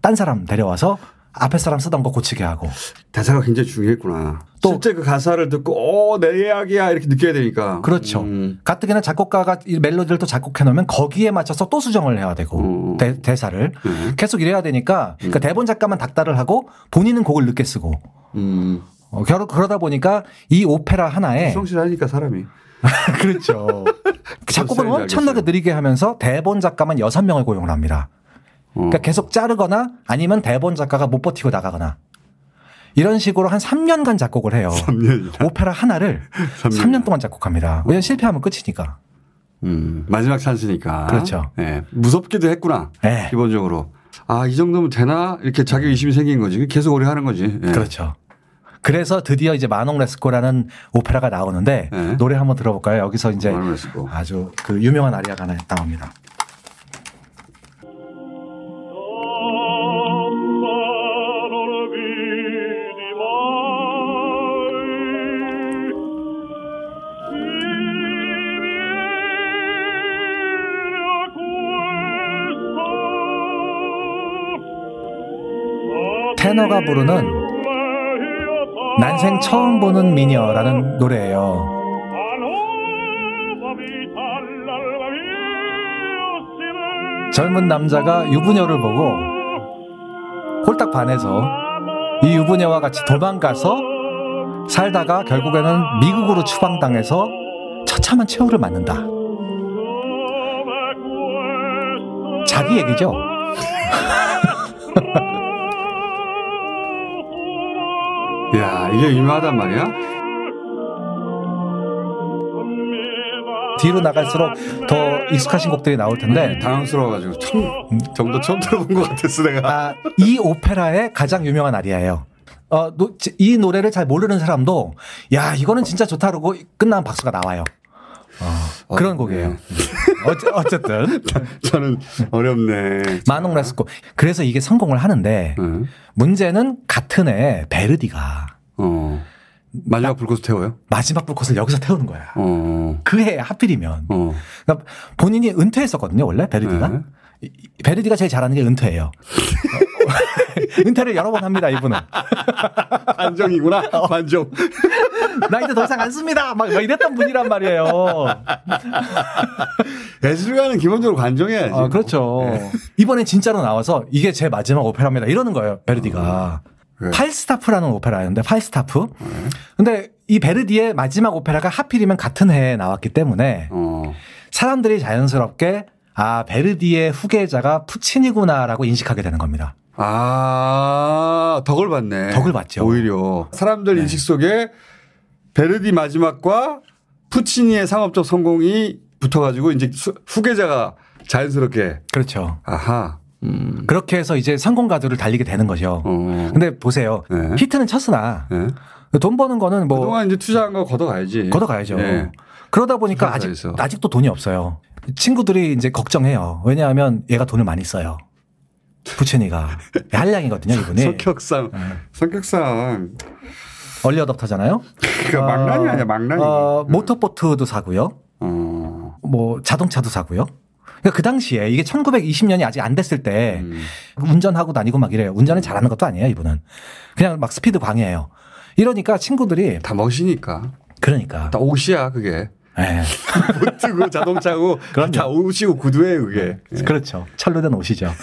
딴 사람 데려와서 앞에 사람 쓰던 거 고치게 하고
대사가 굉장히 중요했구나.
또-
실제 그 가사를 듣고 어, 내 이야기야 이렇게 느껴야 되니까.
그렇죠.
음.
가뜩이나 작곡가가 이 멜로디를 또 작곡해 놓으면 거기에 맞춰서 또 수정을 해야 되고
음.
대, 대사를
음.
계속 이래야 되니까 그러니까 대본 작가만 닥달을 하고 본인은 곡을 늦게 쓰고
음.
어, 결 그러다 보니까 이 오페라 하나에
성실하니까 사람이.
그렇죠. 작곡을 엄청나게. 느리게 하면서 대본 작가만 여섯 명을 고용을 합니다.
어.
그러니까 계속 자르거나 아니면 대본 작가가 못 버티고 나가거나 이런 식으로 한 3년간 작곡을 해요.
3년이나.
오페라 하나를 3년 동안 작곡합니다. 왜냐면 실패하면 끝이니까.
음. 마지막 찬스니까.
그렇죠.
예. 무섭기도 했구나.
네.
기본적으로. 아, 이 정도면 되나? 이렇게 자기 의심이 생긴 거지. 계속 오래 하는 거지. 예.
그렇죠. 그래서 드디어 이제 마농 레스코라는 오페라가 나오는데
네.
노래 한번 들어볼까요? 여기서 이제. 아주 그 유명한 아리아가 하나 나옵니다. 테너가 부르는 난생 처음 보는 미녀라는 노래예요. 젊은 남자가 유부녀를 보고 홀딱 반해서 이 유부녀와 같이 도망가서 살다가 결국에는 미국으로 추방당해서 처참한 최후를 맞는다. 자기 얘기죠.
야, 이게 유명하단 말이야?
뒤로 나갈수록 더 익숙하신 곡들이 나올 텐데
당황스러워가지고 처음, 정도 처음 들어본 것 같았어, 내가.
아, 이 오페라의 가장 유명한 아리아예요. 어, 노- 지- 이 노래를 잘 모르는 사람도 야 이거는 진짜 좋다 그러고 끝나면 박수가 나와요. 어, 그런 곡이에요. 어째, 어쨌든
저는 어렵네.
마농 레스코 그래서 이게 성공을 하는데
응.
문제는 같은 해 베르디가
어. 마지막 불꽃을 태워요?
마지막 불꽃을 여기서 태우는 거야.
어.
그해 하필이면
어.
그러니까 본인이 은퇴했었거든요 원래 베르디가
네.
베르디가 제일 잘하는 게 은퇴예요. 은퇴를 여러 번 합니다 이분은.
반정이구나. 반정.
나 이제 더 이상 안 씁니다. 막, 막 이랬던 분이란 말이에요.
예술가는 기본적으로 관정해야지.
아, 그렇죠. 이번엔 진짜로 나와서 이게 제 마지막 오페라입니다. 이러는 거예요, 베르디가.
그래.
팔스타프라는 오페라였는데, 팔스타프. 근데 이 베르디의 마지막 오페라가 하필이면 같은 해에 나왔기 때문에
어.
사람들이 자연스럽게 아, 베르디의 후계자가 푸치니구나라고 인식하게 되는 겁니다.
아, 덕을 봤네.
덕을 봤죠.
오히려. 사람들 인식 속에 베르디 마지막과 푸치니의 상업적 성공이 붙어가지고 이제 수- 후계자가 자연스럽게.
그렇죠.
아하. 음.
그렇게 해서 이제 성공가들을 달리게 되는 거죠.
어.
근데 보세요.
네.
히트는 쳤으나
네.
돈 버는 거는 뭐
그동안 이제 투자한 거 걷어가야지.
걷어가야죠.
예.
그러다 보니까 아직. 아직도 돈이 없어요. 친구들이 이제 걱정해요. 왜냐하면 얘가 돈을 많이 써요. 부천이가 한량이거든요, 이분이.
성격상
네.
성격상
얼리 어답터잖아요.
그러니까 막난이 아니야 막난이.
어, 모터보트도 사고요.
어.
뭐 자동차도 사고요. 그러니까 그 당시에 이게 1920년이 아직 안 됐을 때
음.
운전하고 다니고 막 이래요. 운전을 잘하는 것도 아니에요, 이분은. 그냥 막 스피드 광이에요. 이러니까 친구들이
다 멋이니까
그러니까
다 옷이야 그게.
예.
보트고 자동차고
그럼요.
다 옷이고 구두예요 그게. 예.
그렇죠. 철로 된 옷이죠.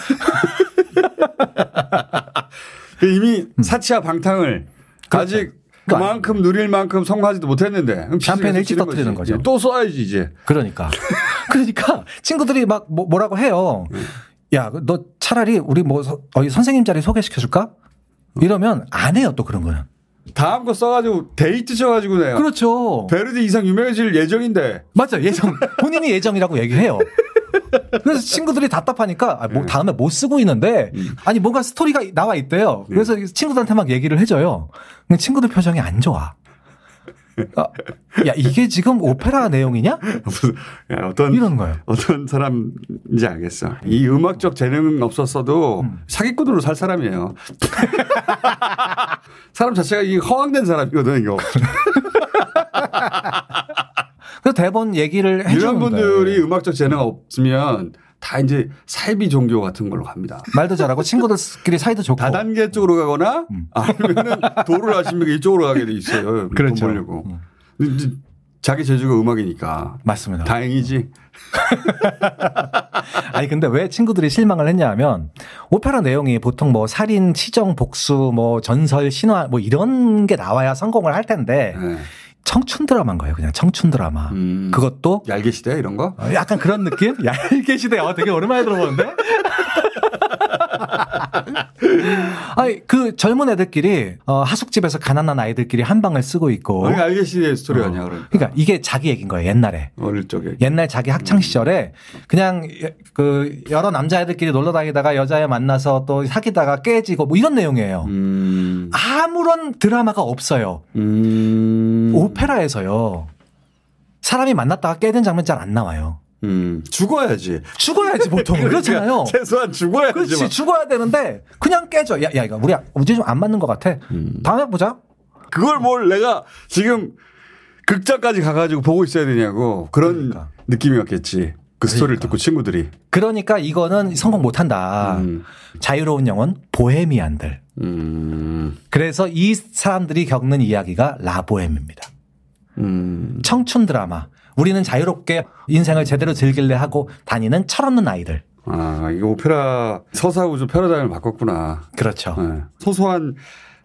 그 이미 사치와 방탕을 아직 그만큼 누릴 만큼 성공하지도 못했는데
샴페인 일찍 터뜨리는
거지.
거죠.
또 써야지 이제.
그러니까. 그러니까 친구들이 막 뭐, 뭐라고 해요. 야, 너 차라리 우리 뭐 서- 어디 선생님 자리 소개시켜 줄까? 이러면 안 해요, 또 그런 거는.
다음 거 써가지고 데이트 쳐가지고 내요.
그렇죠.
베르디 이상 유명해질 예정인데
맞아. 예정. 본인이 예정이라고 얘기해요. 그래서 친구들이 답답하니까 아, 뭐 다음에 못 쓰고 있는데 아니 뭔가 스토리가 나와 있대요. 그래서 친구들한테 막 얘기를 해줘요. 근데 친구들 표정이 안 좋아. 아, 야 이게 지금 오페라 내용이냐?
야, 어떤
이런 거예요.
어떤 사람인지 알겠어. 이 음악적 재능 없었어도 사기꾼으로 살 사람이에요. 사람 자체가 이 허황된 사람이거든 이거.
그래서 대본 얘기를 해주는
이런 분들이
거예요.
음악적 재능 없으면 다 이제 사이비 종교 같은 걸로 갑니다.
말도 잘하고 친구들끼리 사이도 좋고.
다단계 쪽으로 가거나 아니면은 도를 하시면 이쪽으로 가게 돼 있어요.
그렇죠.
돈 벌려고. 이제 자기 재주가 음악이니까
맞습니다.
다행이지.
아니 근데 왜 친구들이 실망을 했냐하면 오페라 내용이 보통 뭐 살인, 치정, 복수, 뭐 전설, 신화 뭐 이런 게 나와야 성공을 할 텐데
네.
청춘 드라마인 거예요. 그냥 청춘 드라마.
음.
그것도
얄개 시대 이런 거?
어, 약간 그런 느낌? 얄개 시대. 어, 되게 오랜만에 들어보는데? 아니, 그 젊은 애들끼리, 어, 하숙집에서 가난한 아이들끼리 한 방을 쓰고 있고.
아니 얄개 시대의 스토리 아니야 그러니까.
그러니까 이게 자기 얘기인 거예요, 옛날에.
어릴 적에.
옛날 자기 학창 시절에 그냥 그 여러 남자 애들끼리 놀러 다니다가 여자애 만나서 또 사귀다가 깨지고 뭐 이런 내용이에요.
음.
아무런 드라마가 없어요.
음.
오페라에서요. 사람이 만났다가 깨는 장면 잘 안 나와요.
음. 죽어야지.
죽어야지 보통 그렇잖아요.
최소한 죽어야지.
그렇지 죽어야 되는데 그냥 깨져. 야, 야 이거 우리 우리 좀 안 맞는 것 같아. 다음에 보자.
그걸 뭘 내가 지금 극장까지 가가지고 보고 있어야 되냐고 그런
그러니까.
느낌이었겠지. 그 스토리를 듣고 친구들이.
그러니까 이거는 성공 못한다.
음.
자유로운 영혼 보헤미안들.
음.
그래서 이 사람들이 겪는 이야기가 라보엠입니다.
음.
청춘 드라마. 우리는 자유롭게 인생을 제대로 즐길래 하고 다니는 철없는 아이들.
아, 이거 오페라 서사우주 패러다임을 바꿨구나.
그렇죠.
네. 소소한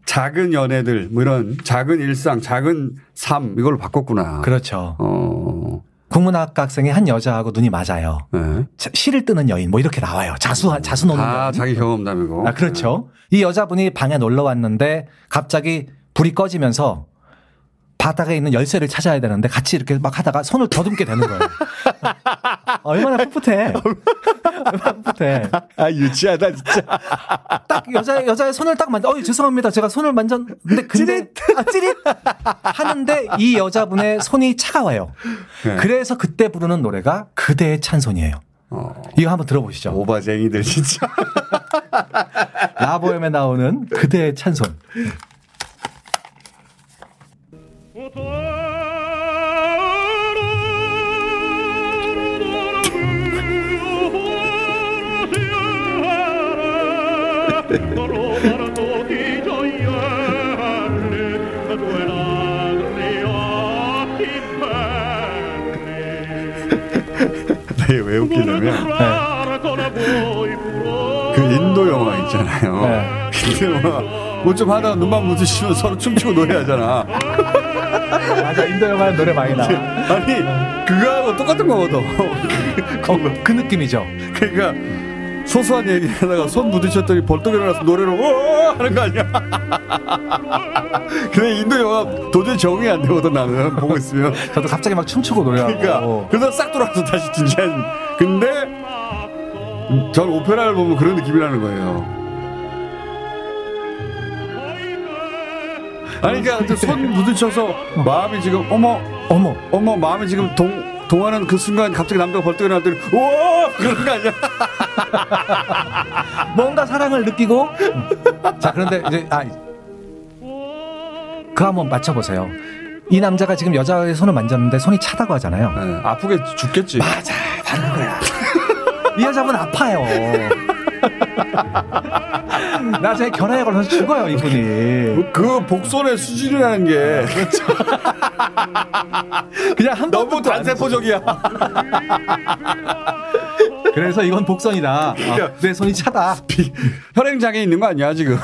작은 연애들, 뭐 이런 작은 일상, 작은 삶, 이걸로 바꿨구나.
그렇죠.
어,
국문학과 학생이 한 여자하고 눈이 맞아요.
네.
자- 시를 뜨는 여인 뭐 이렇게 나와요. 자수 자수 노는
다
여인.
자기 경험담이고.
아 그렇죠. 이 여자분이 방에 놀러 왔는데 갑자기 불이 꺼지면서 바닥에 있는 열쇠를 찾아야 되는데 같이 이렇게 막 하다가 손을 더듬게 되는 거예요. 얼마나 풋풋해. 얼마나 풋풋해.
아, 유치하다, 진짜.
딱 여자 여자의 손을 딱 만져. 어 죄송합니다. 제가 손을 만졌는데 근데 아, 찌릿 하는데 이 여자분의 손이 차가워요.
네.
그래서 그때 부르는 노래가 그대의 찬손이에요.
어,
이거 한번 들어보시죠.
오바쟁이들, 진짜.
라보엠에 나오는 그대의 찬손.
이게 왜 웃기냐면, 그 인도 영화 있잖아요.
네.
인도 영화. 뭐 좀 하다가 눈만 부딪히면 서로 춤추고 노래하잖아.
맞아 인도 영화 노래 많이 나와.
아니, 그거하고 똑같은 거거든.
어, 그 느낌이죠.
그러니까 소소한 얘기 하다가 손 부딪혔더니 벌떡 일어나서 노래를 오 하는 거 아니야? 근데 인도 영화 도저히 적응이 안 되거든 나는 보고 있으면.
저도 갑자기 막 춤추고 노래하고.
그러니까 그래서 싹 돌아서 다시 진지한. 근데 전 오페라를 보면 그런 느낌이라는 거예요. 아니 그러니까 손 부딪혀서 마음이 지금 어머
어머
어머 마음이 지금 동 동하는 그 순간 갑자기 남자가 벌떡 일어났더니 우와 그런 거 아니야?
뭔가 사랑을 느끼고 자 그런데 이제 아 그거 한번 맞춰보세요. 이 남자가 지금 여자의 손을 만졌는데 손이 차다고 하잖아요.
네, 아프게 죽겠지.
맞아, 바로 그거야. 이 여자분 아파요. 나중에 결혼에 걸려서 죽어요 이분이.
그 복선의 수준이라는 게
그냥 한
너무 단세포적이야.
그래서 이건 복선이다. 아, 내 손이 차다.
혈행장애 있는 거 아니야 지금?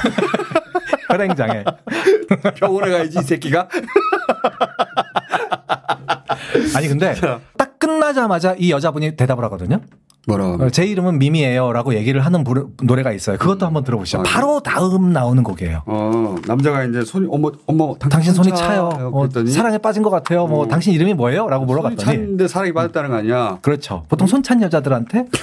혈행장애.
병원에 가야지 이 새끼가.
아니 근데 딱 끝나자마자 이 여자분이 대답을 하거든요.
뭐라고?
어, 제 이름은 미미예요라고 얘기를 하는 부르- 노래가 있어요. 그것도 한번 들어보시죠.
아,
바로 다음 나오는 곡이에요.
어 남자가 이제 손이 어머 어머 당-
당신 손이
차-
차요. 어, 사랑에 빠진 것 같아요. 뭐
어.
당신 이름이 뭐예요? 라고
손이
물어봤더니
찼는데 사랑이 받았다는 거 아니야?
그렇죠. 보통 손찬 여자들한테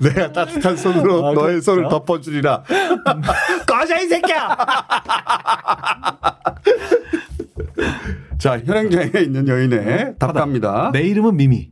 내가 따뜻한 손으로
아,
너의
그렇죠?
손을 덮어주리라. 꺼져 이 새끼야. 자 혈행장애 있는 여인의 답답니다.
내 이름은 미미.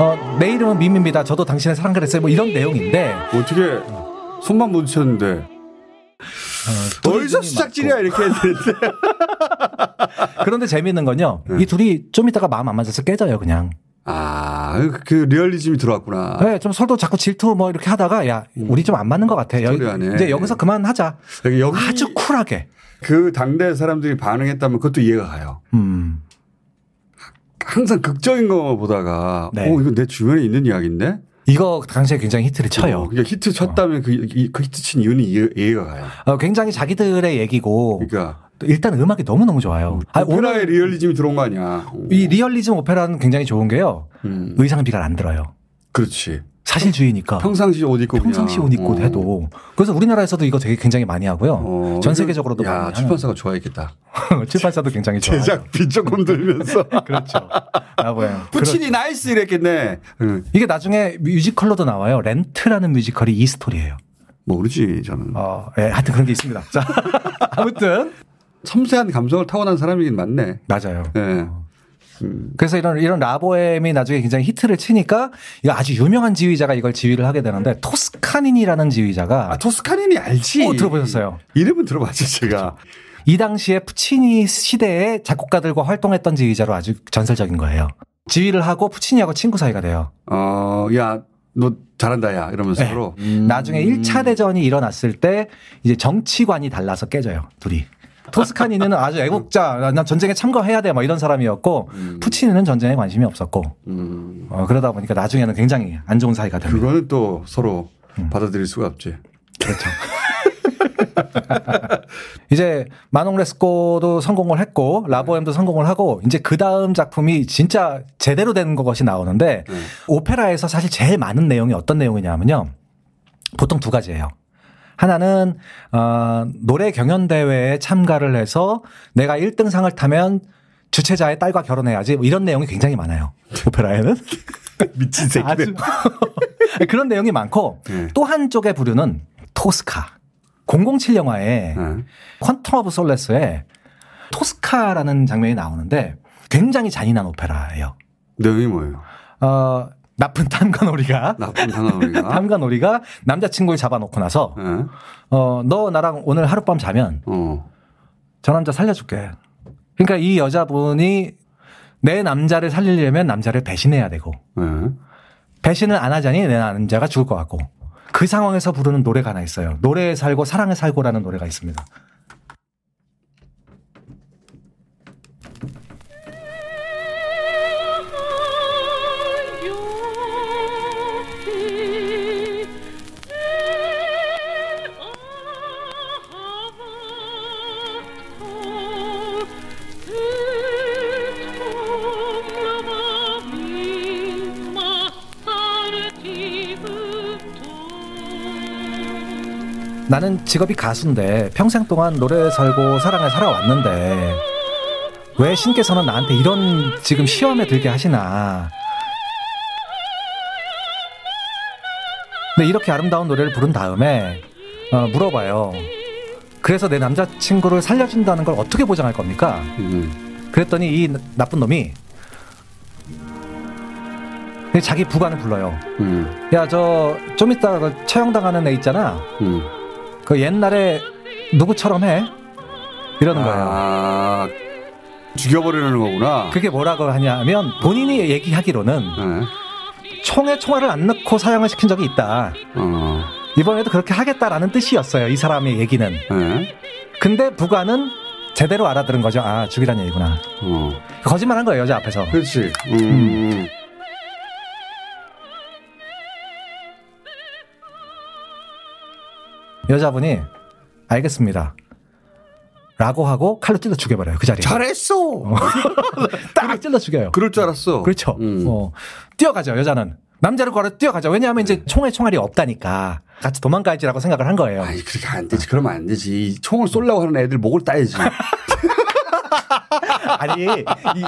어, 내 이름은 미미입니다. 저도 당신의 사랑 그랬어요. 뭐 이런 내용인데
어떻게 손만 부딪혔는데 어디서
둘이
시작질이야 이렇게 했는데
그런데 재미있는 건요.
네.
이 둘이 좀 이따가 마음 안 맞아서 깨져요, 그냥.
아 그 리얼리즘이 들어왔구나.
네, 좀 서로 자꾸 질투 뭐 이렇게 하다가 야, 우리 좀 안 맞는 것 같아.
스토리하네.
이제 여기서 그만하자.
여기
아주 쿨하게.
그 당대 사람들이 반응했다면 그것도 이해가 가요.
음.
항상 극적인 거 보다가
네.
어 이거 내 주변에 있는 이야기인데
이거 당시에 굉장히 히트를 쳐요.
어, 그러니까 히트 쳤다면 그, 이- 그 히트 친 이유는 이해, 이해가 가요.
어, 굉장히 자기들의 얘기고
그러니까
또 일단 음악이 너무너무 좋아요. 아,
오페라의 리얼리즘이 들어온 거 아니야.
이 리얼리즘 오페라는 굉장히 좋은 게요.
음,
의상 비가 안 들어요.
그렇지.
사실주의니까.
평상시 옷 입고
평상시. 옷 입고
어.
해도 그래서 우리나라에서도 이거 되게 굉장히 많이 하고요.
어,
전 세계적으로도
야
많이
출판사가 좋아했겠다.
하는 출판사도 굉장히 좋아요.
제작비 조금 들면서
그렇죠. 아 뭐야.
푸치니 nice 이랬겠네. 응.
이게 나중에 뮤지컬로도 나와요. 렌트라는 뮤지컬이 이 스토리예요.
모르지 저는.
어, 예, 하여튼 그런 게 있습니다. 자, 아무튼
섬세한 감성을 타고난 사람이긴 맞네.
맞아요.
예.
그래서 이런 이런 라보엠이 나중에 굉장히 히트를 치니까 이거 아주 유명한 지휘자가 이걸 지휘를 하게 되는데 토스카니니라는 지휘자가
아 토스카니니 알지.
어, 들어보셨어요?
이름은 들어봤지 제가.
이 당시에 푸치니 시대에 작곡가들과 활동했던 지휘자로 아주 전설적인 거예요. 지휘를 하고 푸치니하고 친구 사이가 돼요.
어, 야, 너 잘한다, 야, 이러면서
네.
서로.
나중에 1차 대전이 일어났을 때 이제 정치관이 달라서 깨져요. 둘이. 토스카니는 아주 애국자, 난 전쟁에 참가해야 돼, 뭐 이런 사람이었고, 푸치니는 전쟁에 관심이 없었고,
음,
어, 그러다 보니까 나중에는 굉장히 안 좋은 사이가 됩니다.
그거는 또 서로
음.
받아들일 수가 없지.
그렇죠. 이제 마농 레스코도 성공을 했고 라보엠도 성공을 하고 이제 그 다음 작품이 진짜 제대로 된 것이 나오는데
네.
오페라에서 사실 제일 많은 내용이 어떤 내용이냐면요. 보통 두 가지예요. 하나는 어, 노래 경연 대회에 참가를 해서 내가 1등상을 타면 주최자의 딸과 결혼해야지 뭐 이런 내용이 굉장히 많아요. 오페라에는
미친 새끼들.
그런 내용이 많고
네.
또 한 쪽의 부류는 토스카 007 영화에
네.
Quantum of Solace에 토스카라는 장면이 나오는데 굉장히 잔인한 오페라예요.
내용이 뭐예요?
어, 나쁜 탐관오리가
나쁜 상황이가.
탐관오리가 남자친구를 잡아놓고 나서
네.
어, 너 나랑 오늘 하룻밤 자면
어.
저 남자 살려줄게. 그러니까 이 여자분이 내 남자를 살리려면 남자를 배신해야 되고
네.
배신을 안 하자니 내 남자가 죽을 것 같고 그 상황에서 부르는 노래가 하나 있어요. 노래에 살고 사랑에 살고라는 노래가 있습니다. 나는 직업이 가수인데 평생 동안 노래 설고 사랑을 살아왔는데 왜 신께서는 나한테 이런 지금 시험에 들게 하시나. 근데 이렇게 아름다운 노래를 부른 다음에 어, 물어봐요. 그래서 내 남자친구를 살려준다는 걸 어떻게 보장할 겁니까?
음.
그랬더니 이 나쁜 놈이 자기 부관을 불러요.
음.
야저 좀 이따 그 처형당하는 애 있잖아.
음.
그 옛날에 누구처럼 해? 이러는 거예요.
아, 죽여버리는 거구나.
그게 뭐라고 하냐면 본인이 얘기하기로는
네.
총에 총알을 안 넣고 사형을 시킨 적이 있다.
어.
이번에도 그렇게 하겠다라는 뜻이었어요. 이 사람의 얘기는.
네.
근데 부관은 제대로 알아들은 거죠. 아 죽이란 얘기구나.
어.
거짓말한 거예요 여자 앞에서.
그렇지. 음.
여자분이 알겠습니다. 라고 하고 칼로 찔러 죽여버려요 그 자리에.
잘했어.
딱 찔러 죽여요.
그럴 줄 알았어.
그렇죠.
음.
어, 뛰어가죠 여자는. 남자를 걸어 뛰어가죠. 왜냐하면 이제 총에 총알이 없다니까 같이 도망가야지라고 생각을 한 거예요.
아니 그렇게 안 되지. 그러면 안 되지. 이 총을 쏠려고 하는 애들 목을 따야지.
아니 이,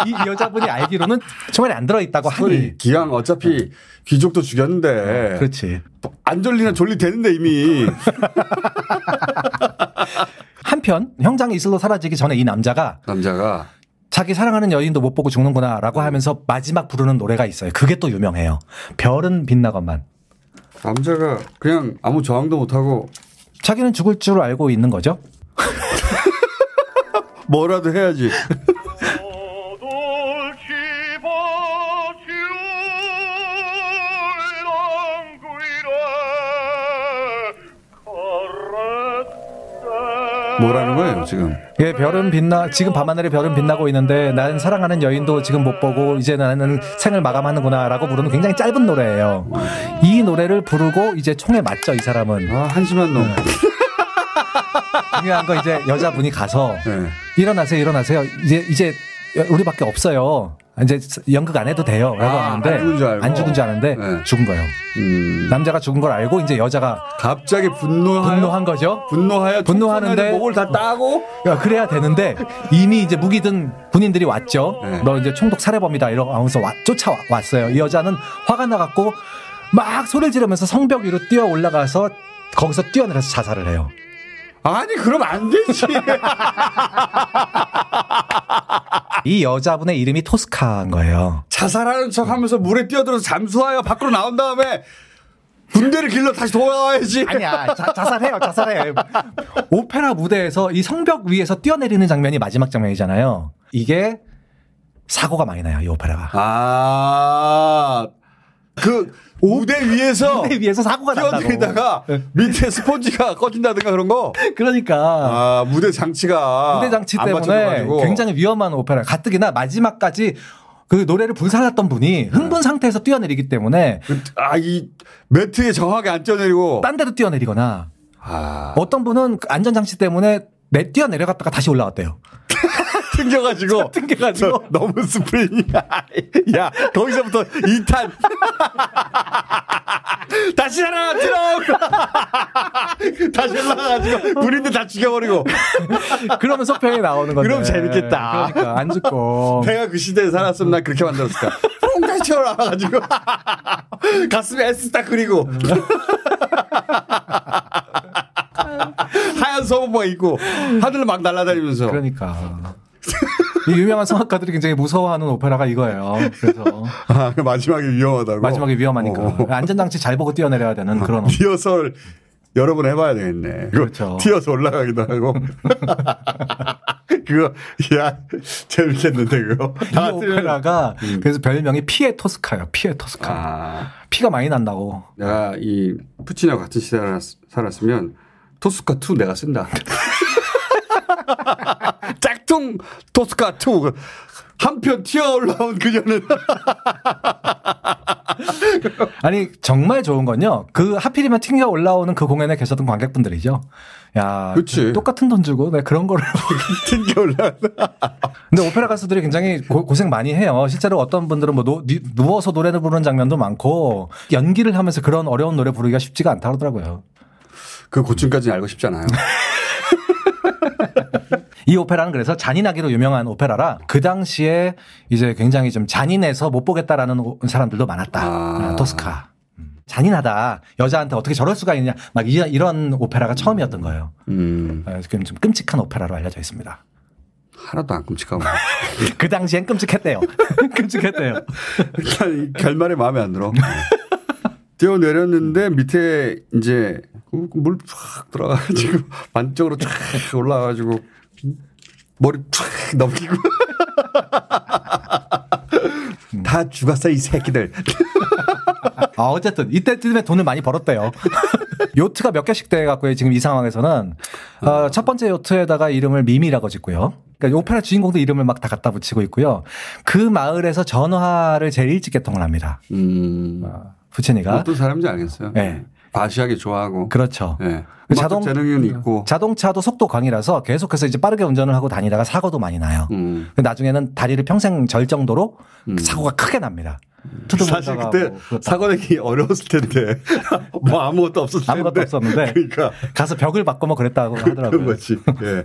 이 여자분이 알기로는 총알이 안 들어있다고 하니.
기왕 어차피 귀족도 죽였는데
그렇지.
안 졸리나 졸리 되는데 이미.
한편 형장이 이슬로 사라지기 전에 이 남자가
남자가
자기 사랑하는 여인도 못 보고 죽는구나라고 하면서 마지막 부르는 노래가 있어요. 그게 또 유명해요. 별은 빛나건만.
남자가 그냥 아무 저항도 못하고
자기는 죽을 줄 알고 있는 거죠.
뭐라도 해야지. 뭐라는 거예요 지금?
예, 별은 빛나 지금 밤하늘에 별은 빛나고 있는데 나는 사랑하는 여인도 지금 못 보고 이제 나는 생을 마감하는구나라고 부르는 굉장히 짧은 노래예요. 이 노래를 부르고 이제 총에 맞죠 이 사람은.
아 한심한 놈.
중요한 거 이제 여자분이 가서
네.
일어나세요 일어나세요 이제 이제 우리밖에 없어요. 이제 연극 안 해도 돼요. 라고
아,
하는데
안 죽은 줄 알고.
안 죽은 줄 아는데
네.
죽은 거예요.
음.
남자가 죽은 걸 알고 이제 여자가
갑자기 분노하여
분노한 거죠.
분노하여
분노하는데
목을 다 따고
야, 그래야 되는데 이미 이제 무기 든 군인들이 왔죠.
네.
너 이제 총독 살해범이다 이러고 하면서 와- 쫓아왔어요. 이 여자는 화가 나갖고 막 소리를 지르면서 성벽 위로 뛰어 올라가서 거기서 뛰어내려서 자살을 해요.
아니 그럼 안 되지.
이 여자분의 이름이 토스카인 거예요.
자살하는 척하면서 물에 뛰어들어서 잠수하여 밖으로 나온 다음에 군대를 길러 다시 돌아와야지.
아니야, 자, 자살해요, 자살해. 오페라 무대에서 이 성벽 위에서 뛰어내리는 장면이 마지막 장면이잖아요. 이게 사고가 많이 나요, 이 오페라가.
아, 그 무대 위에서
무대 위에서 사고가 난다고.
뛰어내리다가 밑에 스폰지가 꺼진다든가 그런 거.
그러니까.
아 무대 장치가
무대 장치
안
때문에. 굉장히 위험한 오페라. 가뜩이나 마지막까지 그 노래를 불살랐던 분이 흥분 상태에서 뛰어내리기 때문에
아 이 매트에 정확하게 안 뛰어내리고.
딴 데로 뛰어내리거나
아
어떤 분은 그 안전장치 때문에 내 뛰어내려갔다가 다시 올라왔대요.
튕겨가지고.
튕겨가지고.
저 너무 스프링이야. 야 거기서부터 2탄. 다시 하나 트럭. 다시 올라가가지고 군인들 다 죽여버리고.
그러면 속편이 나오는 건데.
그럼 재밌겠다.
그러니까 안 죽고.
내가 그 시대에 살았으면 난 그렇게 만들었을 거야. 뽕다시 튀어나와가지고 가슴에 S 딱 그리고 하얀 소복만 입고 하늘을 막 날아다니면서
그러니까. 이 유명한 성악가들이 굉장히 무서워하는 오페라가 이거예요. 그래서
아, 마지막에 위험하다고.
마지막에 위험하니까
어.
안전장치 잘 보고 뛰어내려야 되는 그런.
리허설 여러 번 해봐야 되겠네.
그렇죠.
튀어서 올라가기도 하고. 그거 야 재밌겠는데 그거. 이다 틀려.
오페라가 그래서 별명이 피에 토스카예요. 피에 토스카.
아,
피가 많이 난다고.
내가 이 푸치니와 같은 시대에 살았- 살았으면 토스카 2 내가 쓴다. 짝퉁 토스카 2 한편 튀어 올라온 그녀는
아니 정말 좋은 건요. 그 하필이면 튕겨 올라오는 그 공연에 계셨던 관객분들이죠. 야,
그치.
똑같은 돈 주고 내 그런 거를.
튕겨 올라온다.
근데 오페라 가수들이 굉장히 고, 생 많이 해요. 실제로 어떤 분들은 뭐 노- 니- 누워서 노래를 부르는 장면도 많고 연기를 하면서 그런 어려운 노래 부르기가 쉽지가 않다 그러더라고요.
그 고충까지는 알고 싶잖아요.
이 오페라는 그래서 잔인하기로 유명한 오페라라 그 당시에 이제 굉장히 좀 잔인해서 못 보겠다라는 오- 사람들도 많았다.
아.
아, 토스카. 음. 잔인하다. 여자한테 어떻게 저럴 수가 있냐. 막 이- 이런 오페라가 처음이었던 거예요.
음,
어, 지금 좀 끔찍한 오페라로 알려져 있습니다.
하나도 안 끔찍하고.
그 당시엔 끔찍했대요. 끔찍했대요.
일단 이 결말에 마음에 안 들어. 뛰어 내렸는데 밑에 이제 물팍 들어가가지고 반쪽으로 쫙 올라가가지고 머리 쫙 넘기고 다 죽었어 이 새끼들.
아, 어쨌든 이때쯤에 돈을 많이 벌었대요. 요트가 몇 개씩 돼 갖고 지금 이 상황에서는 어, 첫 번째 요트에다가 이름을 미미라고 짓고요. 그러니까 오페라 주인공도 이름을 막 다 갖다 붙이고 있고요. 그 마을에서 전화를 제일 일찍 개통을 합니다.
음,
어, 부친이가
어떤 사람인지 알겠어요.
네.
과시하게 좋아하고.
그렇죠.
예.
그
자동 재능은 있고.
자동차도 속도 강이라서 계속해서 이제 빠르게 운전을 하고 다니다가 사고도 많이 나요.
음.
그 나중에는 다리를 평생 절 정도로
음.
사고가 크게 납니다.
사실 그때 사고 내기 어려웠을 텐데 뭐 아무것도 없었을 텐데
아무것도 없었는데.
그러니까
가서 벽을 바꿔 뭐 그랬다고 하더라고요.
거지. 예.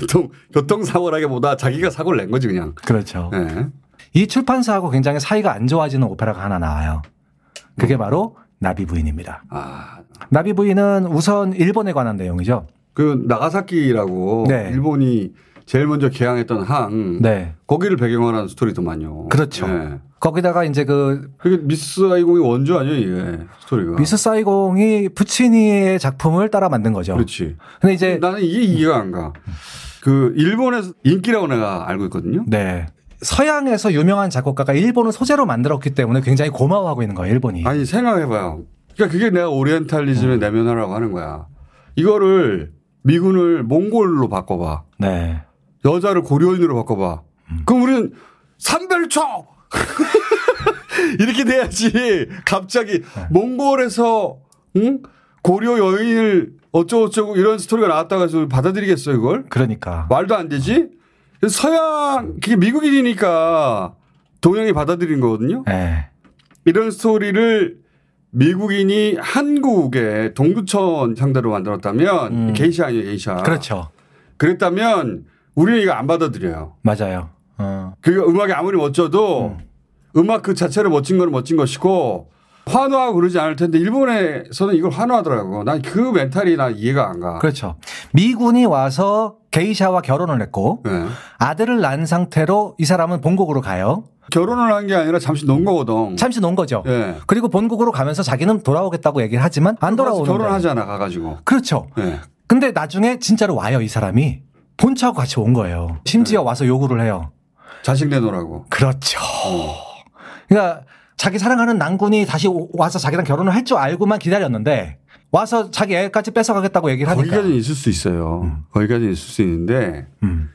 교통 교통 사고라기보다 자기가 사고를 낸 거지 그냥.
그렇죠.
예.
이 출판사하고 굉장히 사이가 안 좋아지는 오페라가 하나 나와요.
뭐?
그게 바로 나비 부인입니다.
아,
나비 부인은 우선 일본에 관한 내용이죠.
그 나가사키라고
네.
일본이 제일 먼저 개항했던 항
네.
거기를 배경으로 한 스토리더만요.
그렇죠.
예.
거기다가 이제 그
미스 아이공이 원조 아니에요 이게 스토리가.
미스 사이공이 푸치니의 작품을 따라 만든 거죠.
그렇지.
근데 이제
나는 이게 이해가 안 가. 그 일본에서 인기라고 내가 알고 있거든요.
네. 서양에서 유명한 작곡가가 일본을 소재로 만들었기 때문에 굉장히 고마워하고 있는 거예요, 일본이.
아니 생각해봐요. 그러니까 그게 내가 오리엔탈리즘의 내면화라고 하는 거야. 이거를 미군을 몽골로 바꿔봐.
네.
여자를 고려인으로 바꿔봐. 그럼 우리는 삼별초 이렇게 돼야지. 갑자기 몽골에서 응? 고려 여인을 어쩌고저쩌고 이런 스토리가 나왔다고 해서 받아들이겠어요 이걸?
그러니까.
말도 안 되지. 서양 그게 미국인이니까 동양이 받아들인 거거든요.
네.
이런 스토리를 미국인이 한국의 동두천 상대로 만들었다면
음.
게이샤 아니에요 게이샤.
그렇죠.
그랬다면 우리는 이거 안 받아들여요.
맞아요. 어.
그 음악이 아무리 멋져도 음. 악그 자체를 멋진 건 멋진 것이고 환호하고 그러지 않을 텐데 일본에서는 이걸 환호하더라고. 난 그 멘탈이 나 이해가 안 가.
그렇죠. 미군이 와서 게이샤와 결혼을 했고
네.
아들을 낳은 상태로 이 사람은 본국으로 가요.
결혼을 한 게 아니라 잠시 논 거거든.
잠시 논 거죠.
예.
그리고 본국으로 가면서 자기는 돌아오겠다고 얘기를 하지만 안 돌아오는
결혼하잖아 가가지고.
그렇죠.
예.
근데 나중에 진짜로 와요, 이 사람이. 본차하고 같이 온 거예요. 심지어
네.
와서 요구를 해요.
자식 내놓으라고.
그렇죠.
어.
그러니까 자기 사랑하는 난군이 다시 오- 와서 자기랑 결혼을 할 줄 알고만 기다렸는데 와서 자기 애까지 뺏어가겠다고 얘기를 하니까.
거기까지는 있을 수 있어요. 거기까지는 있을 수 있는데
음,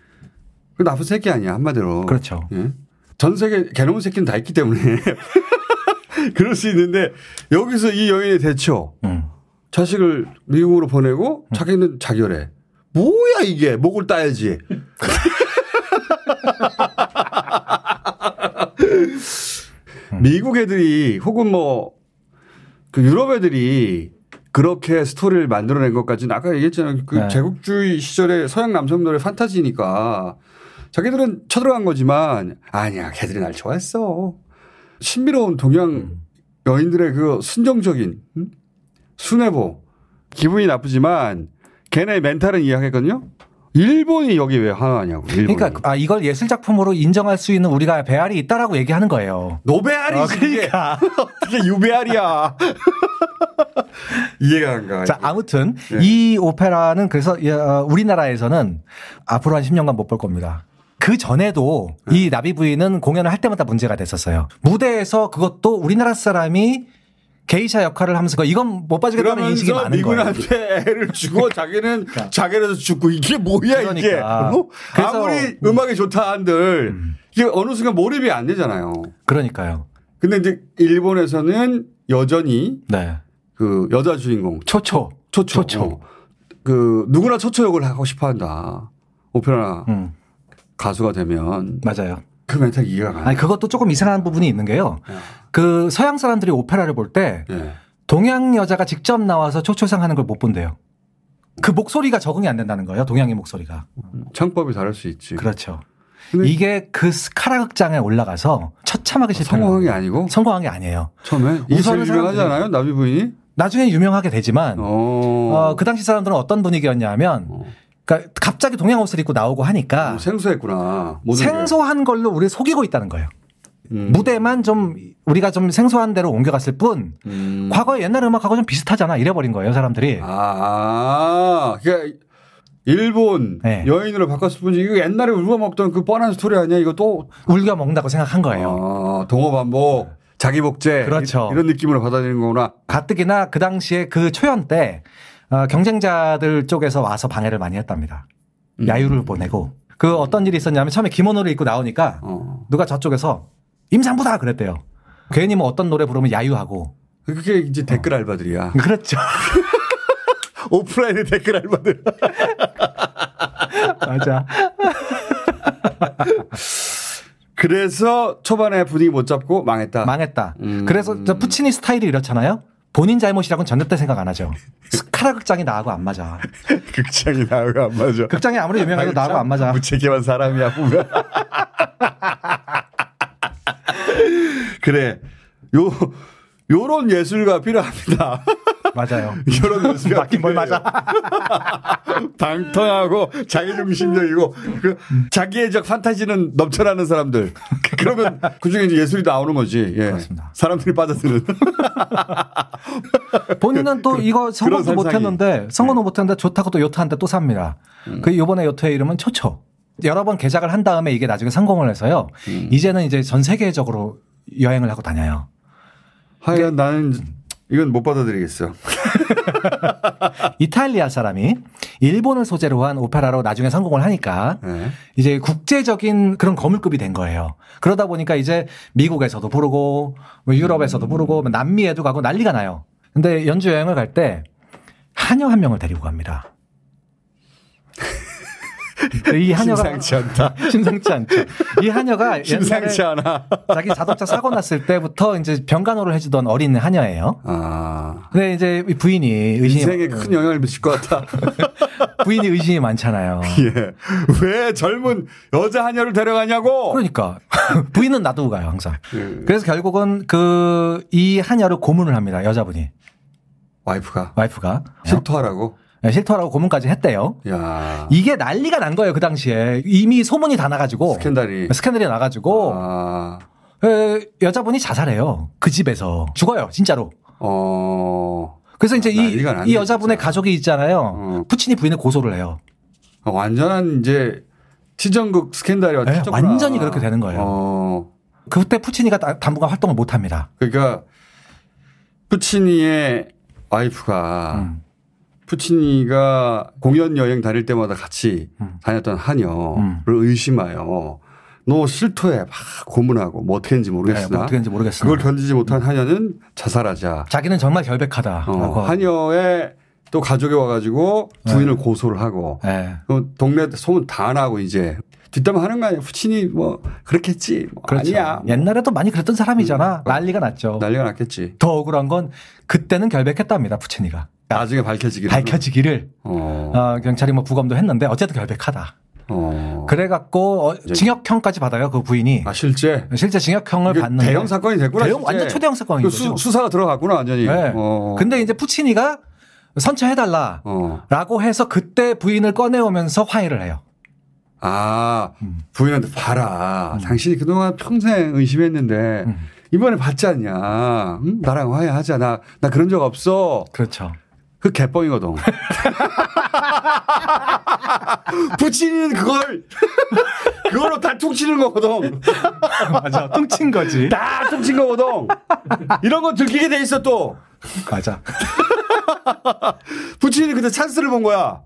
그 나쁜 새끼 아니야 한마디로.
그렇죠.
예? 전 세계 개놈 새끼는 다 있기 때문에 그럴 수 있는데 여기서 이 여인의 대처
음.
자식을 미국으로 보내고 자기는 자결해. 뭐야 이게 목을 따야지. 미국 애들이 혹은 뭐 그 유럽 애들이 그렇게 스토리를 만들어낸 것까지는 아까 얘기했잖아요. 그
네.
제국주의 시절에 서양 남성들의 판타지니까 자기들은 쳐들어간 거지만 아니야 걔들이 날 좋아했어. 신비로운 동양 여인들의 그 순정적인 음? 순애보 기분이 나쁘지만 걔네 멘탈은 이해하겠거든요. 일본이 여기 왜 하나냐고. 일본이.
그러니까 아 이걸 예술 작품으로 인정할 수 있는 우리가 배알이 있다라고 얘기하는 거예요.
노베알이지.
아,
그게.
그러니까.
어떻게 유베알이야. 이해가 안 가.
자, 아무튼
네.
이 오페라는 그래서 예, 어, 우리나라에서는 앞으로 한 10년간 못 볼 겁니다. 그 전에도
네.
이 나비 부인은 공연을 할 때마다 문제가 됐었어요. 무대에서 그것도 우리나라 사람이 게이샤 역할을 하면서 이건 못 빠지겠다는 인식이 많은 거예요.
미군한테 애를 주고 자기는 자기라도 죽고 이게 뭐야 이게
그러니까.
어?
그래서-
아무리 음악이 좋다 한들 이게 어느 순간 몰입이 안 되잖아요.
그러니까요.
근데 이제 일본에서는 여전히
네.
그 여자 주인공
초초.
초초,
초초.
어. 그 누구나 초초 역을 하고 싶어 한다. 오페라
음,
가수가 되면
맞아요.
그 멘탈 이해가 가.
아니 그것도 조금 이상한 부분이 있는 게요. 그 서양 사람들이 오페라를 볼때
예.
동양 여자가 직접 나와서 초초상 하는 걸 못 본대요. 그 목소리가 적응이 안 된다는 거예요. 동양의 목소리가.
창법이 다를 수 있지.
그렇죠. 이게 그 스카라 극장에 올라가서 처참하게 실패를
성공한 게. 아니고
성공한 게 아니에요.
처음에 이게 제일 유명하지 않아요? 나비 부인이?
나중에 유명하게 되지만
어.
어, 그 당시 사람들은 어떤 분위기였냐면
어.
그러니까 갑자기 동양 옷을 입고 나오고 하니까
어, 생소했구나. 모든 게.
생소한 걸로 우리 속이고 있다는 거예요.
음.
무대만 좀 우리가 좀 생소한 대로 옮겨갔을 뿐
음.
과거의 옛날 음악하고 좀 비슷하잖아 이래버린 거예요 사람들이.
아, 그러니까 일본
네.
여인으로 바꿨을 뿐이지 이거 옛날에 울고 먹던 그 뻔한 스토리 아니야? 이거 또
울겨 먹는다고 생각한 거예요.
어, 동어 반복, 자기 복제
그렇죠.
이- 이런 느낌으로 받아들이는 거구나.
가뜩이나 그 당시에 그 초연 때 어, 경쟁자들 쪽에서 와서 방해를 많이 했답니다.
음.
야유를 보내고 그 어떤 일이 있었냐면 처음에 기모노를 입고 나오니까
어.
누가 저쪽에서 임산부다 그랬대요. 괜히 뭐 어떤 노래 부르면 야유하고
그게 이제 댓글 알바들이야.
그렇죠.
오프라인의 댓글 알바들.
맞아.
그래서 초반에 분위기 못 잡고 망했다.
망했다.
음.
그래서 저 푸치니 스타일이 이렇잖아요. 본인 잘못이라고는 절대 생각 안 하죠. 스카라 극장이 나하고 안 맞아.
극장이 나하고 안 맞아.
극장이 아무리 유명해도 나하고 안 맞아.
무책임한 사람이야 보면. 그래. 요 요런 예술가 필요합니다.
맞아요.
요런 예술가
맞긴 뭘 맞아.
방탕하고 자기중심적이고 그 자기애적 판타지는 넘쳐나는 사람들. 그러면 그중에 이제 예술이 나오는 거지. 예.
그렇습니다.
사람들이 빠져드는.
본인은 또 이거 성공도
그런
못
상상이.
했는데 성공도 못 했는데 좋다고 또 요트한테 또 삽니다.
음.
그 요번에 요트의 이름은 초초. 여러 번 개작을 한 다음에 이게 나중에 성공을 해서요.
음.
이제는 이제 전 세계적으로 여행을 하고 다녀요.
하여간 나는 이건 못 받아들이겠어.
이탈리아 사람이 일본을 소재로 한 오페라로 나중에 성공을 하니까
예.
이제 국제적인 그런 거물급이 된 거예요. 그러다 보니까 이제 미국에서도 부르고 뭐 유럽에서도 부르고 뭐 남미에도 가고 난리가 나요. 근데 연주 여행을 갈 때 한여 한 명을 데리고 갑니다. 이 한여가
심상치 않다.
심상치 않죠. 이 한여가
심상치 않아.
자기 자동차 사고 났을 때부터 이제 병간호를 해주던 어린 한여예요.
아.
근데 이제 이 부인이 의심이
인생에 큰 영향을 미칠 것 같다.
부인이 의심이 많잖아요.
예. 왜 젊은 여자 하녀를 데려가냐고.
그러니까 부인은 놔두고 가요 항상.
예.
그래서 결국은 그 이 한여를 고문을 합니다 여자분이
와이프가
와이프가
실토하라고.
네, 실토하라고 고문까지 했대요.
야.
이게 난리가 난 거예요 그 당시에 이미 소문이 다 나가지고
스캔들이.
스캔들이 나가지고
아.
에, 여자분이 자살해요 그 집에서 죽어요 진짜로.
어.
그래서 이제 이,
난리가 났네,
이 여자분의. 가족이 있잖아요.
어.
푸치니 부인을 고소를 해요.
완전한 이제 치정극 스캔들이
네,
터졌구나.
완전히 그렇게 되는 거예요.
어.
그때 푸치니가 다- 당분간 활동을 못 합니다.
그러니까 푸치니의 와이프가
음.
푸치니가 공연 여행 다닐 때마다 같이
음.
다녔던 하녀를
음.
의심하여 너 실토해 막 고문하고 뭐 어떻게 했는지
네,
모르겠으나
뭐 어떻게 했는지 모르겠으나
그걸 견디지 못한 하녀는 자살하자.
자기는 정말 결백하다라고.
어, 하녀의 또 가족이 와가지고 부인을 고소를 하고
네.
그 동네 소문 다 나고 이제 뒷담화 하는 거 아니야. 푸치니 뭐 그렇겠지. 뭐
그렇죠.
아니야. 뭐
옛날에도 많이 그랬던 사람이잖아. 난리가 났죠.
난리가 났겠지.
더 억울한 건 그때는 결백했답니다. 푸치니가
나중에 밝혀지기를.
밝혀지기를
어.
어, 경찰이 뭐 부검도 했는데 어쨌든 결백하다.
어.
그래갖고 어, 징역형까지 받아요. 그 부인이
아 실제
실제 징역형을 받는데
대형 사건이 됐구나.
대형
실제.
완전 초대형 사건인
그
거죠.
수, 수사가 들어갔구나 완전히.
네.
어.
근데 이제 푸치니가 선처해달라.
어.
라고 해서 그때 부인을 꺼내오면서 화해를 해요.
아
음.
부인한테 봐라. 당신이 그동안 평생 의심했는데
음.
이번에 받지 않냐. 응? 나랑 화해하자. 나, 나 그런 적 없어.
그렇죠.
그 개뻥이거든. 부친이는 그걸 그걸로 다 퉁치는 거거든.
맞아. 퉁친 거지.
다 퉁친 거거든. 이런 거 들키게 돼 있어 또.
맞아.
부친이 그때 찬스를 본 거야.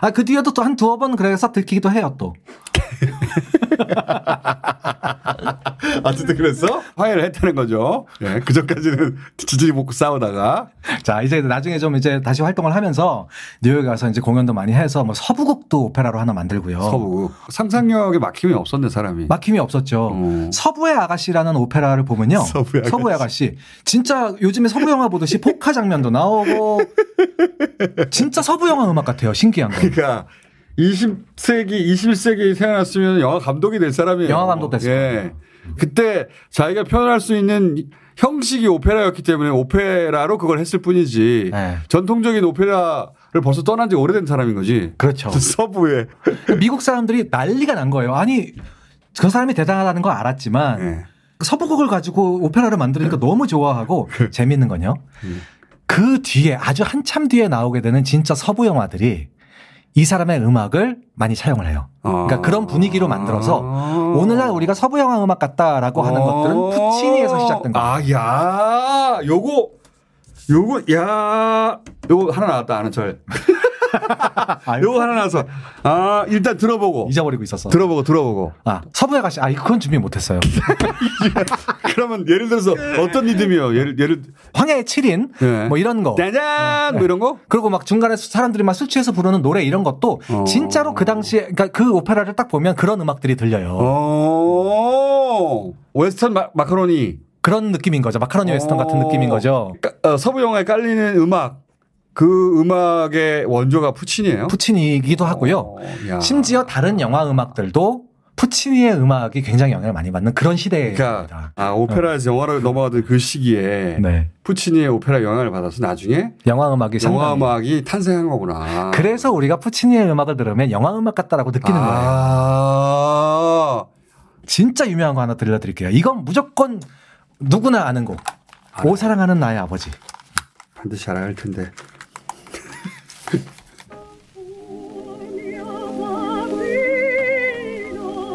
아, 그 뒤에도 또 한 두어 번 그래서 들키기도 해요, 또.
어쨌든 그래서 화해를 했다는 거죠. 예, 그 전까지는 지지리 먹고 싸우다가
자, 이제 나중에 좀 이제 다시 활동을 하면서 뉴욕에 가서 이제 공연도 많이 해서 뭐 서부극도 오페라로 하나 만들고요.
서부 상상력에 막힘이 없었네 사람이.
막힘이 없었죠.
어.
서부의 아가씨라는 오페라를 보면요.
서부의 아가씨.
아가씨. 진짜 요즘에 서부 영화 보듯이 포카 장면도 나오고 진짜 서부 영화 음악 같아요. 신기한 거.
그러니까 20세기, 21세기 태어났으면 영화 감독이 될 사람이에요.
영화 감독 됐을
예. 그때 자기가 표현할 수 있는 형식이 오페라였기 때문에 오페라로 그걸 했을 뿐이지.
네.
전통적인 오페라를 벌써 떠난 지 오래된 사람인 거지.
그렇죠.
서부에.
미국 사람들이 난리가 난 거예요. 아니 그 사람이 대단하다는 거 알았지만
예.
서부곡을 가지고 오페라를 만드니까 너무 좋아하고 재밌는 건요. 그 뒤에 아주 한참 뒤에 나오게 되는 진짜 서부 영화들이 이 사람의 음악을 많이 차용을 해요. 그러니까
아.
그런 분위기로 만들어서 오늘날 우리가 서부 영화 음악 같다라고 하는 것들은 푸치니에서 시작된 거예요.
아, 야, 요거, 요거, 야, 요거 하나 나왔다, 아는 철. 요거 하나 나와서, 아, 일단 들어보고.
잊어버리고 있었어.
들어보고, 들어보고.
아 서부 아가씨, 아 그건 준비 못했어요.
그러면 예를 들어서 어떤 리듬이요? 예를, 예를,
황야의 7인
예.
뭐 이런 거.
짜잔! 뭐 이런 거?
그리고 막 중간에 사람들이 막 술 취해서 부르는 노래 이런 것도
어.
진짜로 그 당시에 그러니까 그 오페라를 딱 보면 그런 음악들이 들려요.
어, 웨스턴 마, 마카로니.
그런 느낌인 거죠. 마카로니 웨스턴 같은
어.
느낌인 거죠.
까- 어, 서부 영화에 깔리는 음악, 그 음악의 원조가 푸치니예요?
푸치니이기도 하고요.
어, 야.
심지어 다른 영화 음악들도 푸치니의 음악이 굉장히 영향을 많이 받는 그런 시대입니다.
그러니까 아 오페라에서 영화로 넘어가던 그 시기에
네.
푸치니의 오페라 영향을 받아서 나중에
영화 음악이
영화 음악이 탄생한 거구나.
그래서 우리가 푸치니의 음악을 들으면 영화 음악 같다라고 느끼는 거예요.
아,
진짜 유명한 거 하나 들려드릴게요. 이건 무조건 누구나 아는 곡. 오 사랑하는 나의 아버지.
반드시 알아야 할 텐데.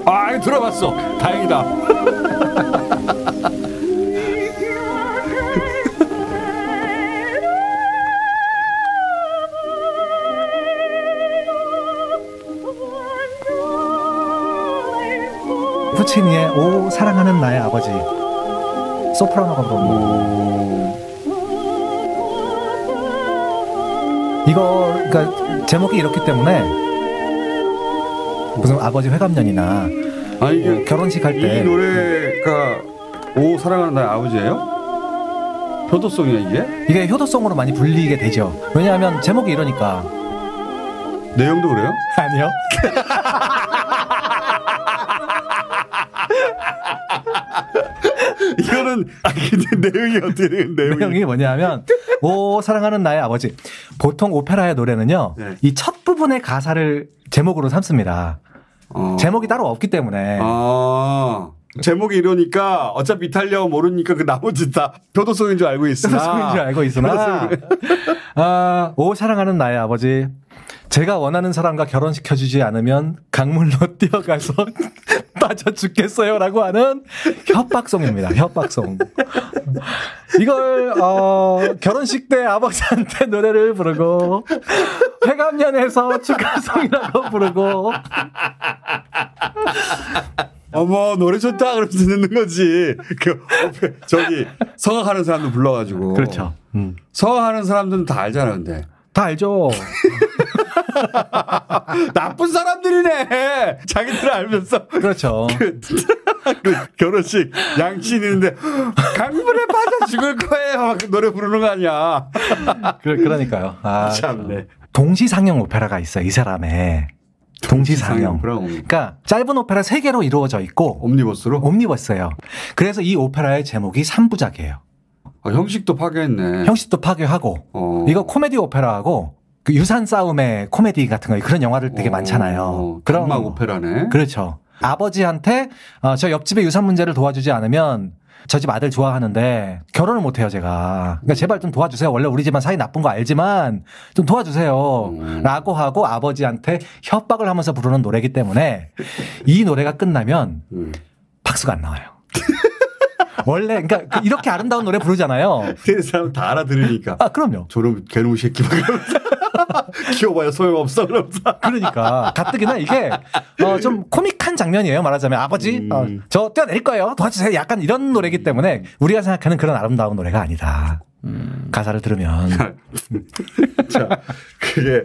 아, 들어봤어. 다행이다.
푸치니의 오 사랑하는 나의 아버지. 소프라노가 부르는 이거 그러니까 제목이 이렇기 때문에 무슨 아버지 회감년이나
아 이게
결혼식 할이때
노래가 오 사랑하는 나의 아버지예요? 효도송이야 이게?
이게 효도송으로 많이 불리게 되죠. 왜냐하면 제목이 이러니까
내용도 그래요?
아니요.
이거는 아 근데 내용이 어떻게? 내용이?
내용이 뭐냐면 오 사랑하는 나의 아버지. 보통 오페라의 노래는요.
네.
이첫 부분의 가사를 제목으로 삼습니다.
어.
제목이 따로 없기 때문에
아 제목이 이러니까 어차피 이탈리아어 모르니까 그 나머지 다 효도송인 줄 알고 있으나
소송인 줄 알고 있으나 아, 오 사랑하는 나의 아버지 제가 원하는 사람과 결혼시켜주지 않으면 강물로 뛰어가서 빠져 죽겠어요 라고 하는 협박송입니다. 협박송. 이걸 어, 결혼식 때 아버지한테 노래를 부르고 회감년에서 축하송이라고 부르고
어머 노래 좋다 그러면서 듣는 거지 그 옆에 저기 성악하는 사람도 불러가지고
그렇죠. 음.
성악하는 사람들은 다 알잖아 근데
다 알죠.
나쁜 사람들이네 자기들 알면서
그렇죠.
그, 그 결혼식 양치 있는데 강물에 빠져 죽을 거예요 막 노래 부르는 거 아니야
그, 그러니까요. 아,
참네
동시 상영 오페라가 있어요. 이 사람의 동시상영. 그러니까 짧은 오페라 세 개로 이루어져 있고
옴니버스로
옴니버스예요. 그래서 이 오페라의 제목이 3부작이에요.
어, 형식도 파괴했네
형식도 파괴하고
어.
이거 코미디 오페라하고 그 유산 싸움의 코미디 같은 거 그런 영화를 되게
어,
많잖아요.
그런
거.
오페라네
그렇죠. 아버지한테 어, 저 옆집의 유산 문제를 도와주지 않으면 저집 아들 좋아하는데 결혼을 못 해요, 제가. 그러니까 제발 좀 도와주세요. 원래 우리 집안 사이 나쁜 거 알지만 좀 도와주세요.
음.
라고 하고 아버지한테 협박을 하면서 부르는 노래이기 때문에 이 노래가 끝나면
음.
박수가 안 나와요. 원래 그러니까 그 이렇게 아름다운 노래 부르잖아요.
그 사람 다 알아들으니까.
아 그럼요.
저놈 개놈 새끼 막 키워봐야 소용없어 그러면서.
그러니까 가뜩이나 이게 어, 좀 코믹한 장면이에요. 말하자면 아버지 어, 저 뛰어내릴 거예요. 도와주세요. 약간 이런 노래기 때문에 우리가 생각하는 그런 아름다운 노래가 아니다. 가사를 들으면
자, 그게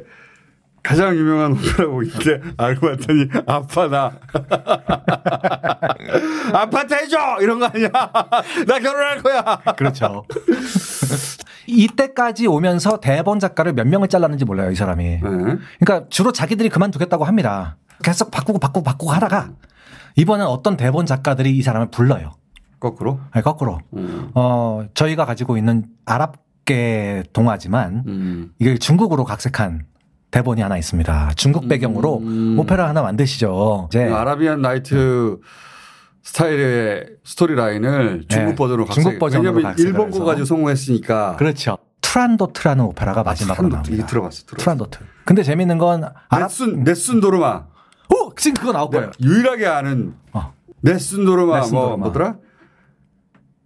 가장 유명한 오페라 곡인데 알고 봤더니 아파나. 아파트 해줘! 이런 거 아니야. 나 결혼할 거야.
그렇죠. 이때까지 오면서 대본 작가를 몇 명을 잘랐는지 몰라요, 이 사람이.
네.
그러니까 주로 자기들이 그만두겠다고 합니다. 계속 바꾸고 바꾸고 바꾸고 하다가 이번엔 어떤 대본 작가들이 이 사람을 불러요.
거꾸로?
아니, 거꾸로.
음.
어, 저희가 가지고 있는 아랍계 동화지만
음.
이게 중국으로 각색한 대본이 하나 있습니다. 중국 배경으로
음.
오페라 하나 만드시죠. 이제
아라비안 나이트 스타일의 스토리 라인을 중국
네.
버전으로 각색.
중국 버전으로
왜냐면 일본 거. 가지고 성공했으니까.
그렇죠. 투란도트라는 오페라가 마지막으로
투란도트.
나옵니다.
이게 들어봤어, 들어봤어.
투란도트. 근데 재밌는 건 아랍
Nessun dorma.
오 지금 그거 나올 거예요.
유일하게 아는
어. Nessun dorma
뭐
dorma.
뭐더라?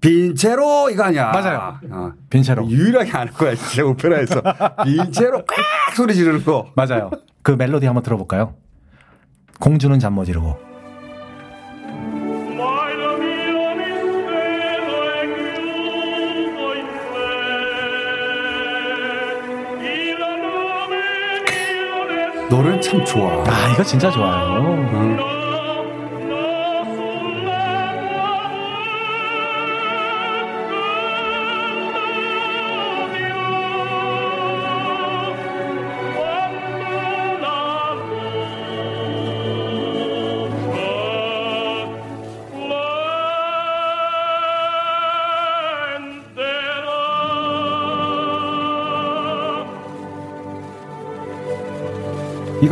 vincerò 이거 아니야.
맞아요.
어.
vincerò.
유일하게 아는 거야 진짜 오페라에서 vincerò 꽉 소리 지르는 거.
맞아요. 그 멜로디 한번 들어볼까요? 공주는 잠 못 이루고.
노래는 참 좋아.
아 이거 진짜 좋아요.
응.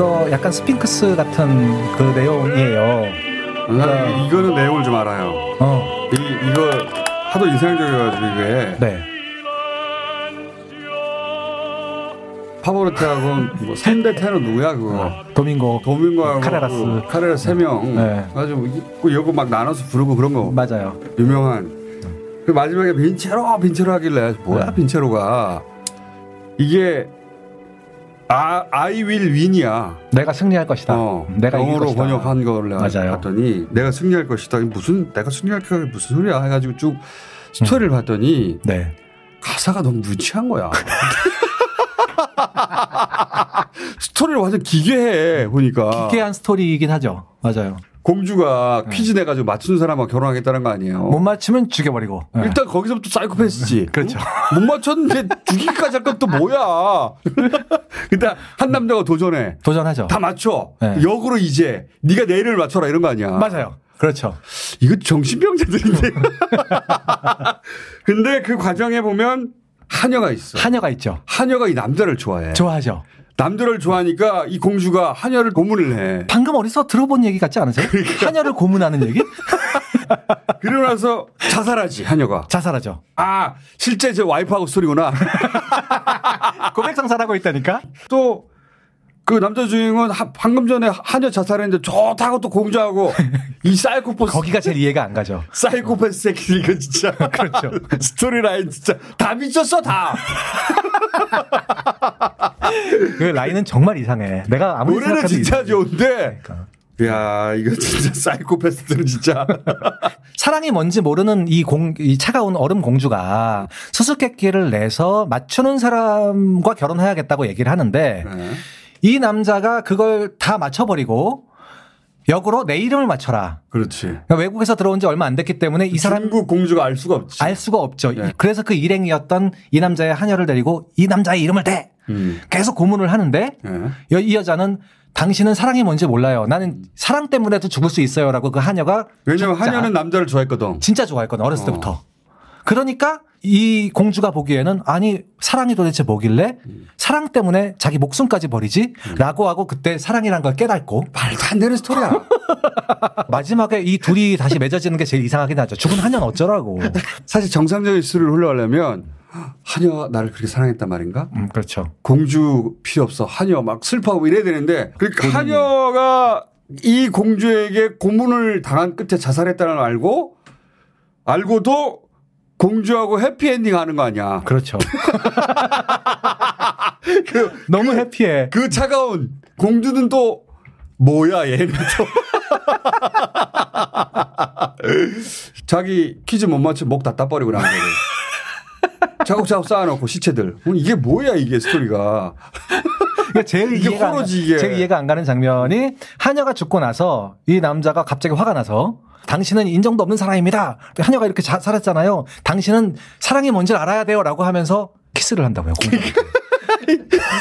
이거 약간 스핑크스 같은 그 내용이에요.
나 이거는 내용을 좀 알아요.
어,
이 이거 하도 인상적이어가지고 이게
네.
파바로티하고 뭐 3대 테너 누구야 그거.
도밍고.
도밍고하고
카레라스.
그 카레라스 세 명.
네.
가지고 그 여고 막 나눠서 부르고 그런 거
맞아요.
유명한. 그 마지막에 vincerò vincerò 하길래 뭐야
네.
vincerò가 이게 아 I will win이야.
내가 승리할 것이다.
어,
내가
영어로
것이다.
번역한 내가
맞아요.
봤더니 내가 승리할 것이다. 무슨 내가 승리할 게 무슨 소리야 해가지고 쭉 스토리를 봤더니
네.
가사가 너무 유치한 거야. 스토리를 완전 기괴해 보니까
기괴한 스토리이긴 하죠. 맞아요.
공주가 퀴즈 내 가지고 맞춘 사람하고 결혼하겠다는 거 아니에요.
못 맞추면 죽여버리고. 네.
일단 거기서부터 사이코패스지.
그렇죠.
못 맞췄는데 죽이기까지 할 건 또 뭐야. 일단 한 남자가 도전해.
도전하죠.
다 맞춰.
네.
역으로 이제 네가 내 이름을 맞춰라 이런 거 아니야.
맞아요. 그렇죠.
이거 정신병자들인데. 근데 그 과정에 보면 하녀가 있어.
하녀가 있죠.
하녀가 이 남자를 좋아해.
좋아하죠.
남자를 좋아하니까 이 공주가 하녀를 고문을 해.
방금 어디서 들어본 얘기 같지 않으세요?
그러니까.
하녀를 고문하는 얘기?
그러고 나서 자살하지 하녀가.
자살하죠.
아 실제 제 와이프하고 스토리구나.
고백 상사라고 있다니까?
또 그 남자 주인공은 하- 방금 전에 하녀 자살했는데 좋다고 또 공주하고 이 사이코패스
거기가 제일 이해가 안 가죠.
사이코패스 새끼 이거 진짜
그렇죠.
스토리라인 진짜 다 미쳤어 다
그 라인은 정말 이상해. 내가 아무리
노래는 진짜. 좋은데
그러니까.
야 이거 진짜 사이코패스들은 진짜
사랑이 뭔지 모르는 이 공, 이 차가운 얼음 공주가 수수께끼를 내서 맞추는 사람과 결혼해야겠다고 얘기를 하는데
네.
이 남자가 그걸 다 맞춰버리고 역으로 내 이름을 맞춰라.
그렇지
그러니까 외국에서 들어온 지 얼마 안 됐기 때문에 이 사람
중국 공주가 알 수가 없지
알 수가 없죠.
네.
그래서 그 일행이었던 이 남자의 하녀를 데리고 이 남자의 이름을 대
음.
계속 고문을 하는데
네.
여- 이 여자는 당신은 사랑이 뭔지 몰라요. 나는 사랑 때문에도 죽을 수 있어요라고 그 하녀가
왜냐면 하녀는 남자를 좋아했거든
진짜 좋아했거든 어렸을
어.
때부터. 그러니까 이 공주가 보기에는 아니 사랑이 도대체 뭐길래 사랑 때문에 자기 목숨까지 버리지?라고 하고 그때 사랑이란 걸 깨닫고
말도 안 되는 스토리야
마지막에 이 둘이 다시 맺어지는 게 제일 이상하긴 하죠. 죽은 하녀는 어쩌라고.
사실 정상적인 스토리를 흘러가려면 하녀가 나를 그렇게 사랑했단 말인가
음, 그렇죠.
공주 필요 없어 하녀 막 슬퍼하고 이래야 되는데 그러니까 하녀가 이 공주에게 고문을 당한 끝에 자살했다는 걸 알고 알고도 공주하고 해피엔딩 하는 거 아니야.
그렇죠. 너무 해피해.
그 차가운 공주는 또 뭐야 얘는 또 자기 퀴즈 못 맞추면 목다 따버리고 나는 거를 차곡차곡 쌓아놓고 시체들 어, 이게 뭐야 이게 스토리가
그러니까 제일
이게
이해가 안,
호러지, 이게.
제일 이해가 안 가는 장면이 하녀가 죽고 나서 이 남자가 갑자기 화가 나서 당신은 인정도 없는 사람입니다. 하녀가 이렇게 자, 살았잖아요. 당신은 사랑이 뭔지 알아야 돼요라고 하면서 키스를 한다고요.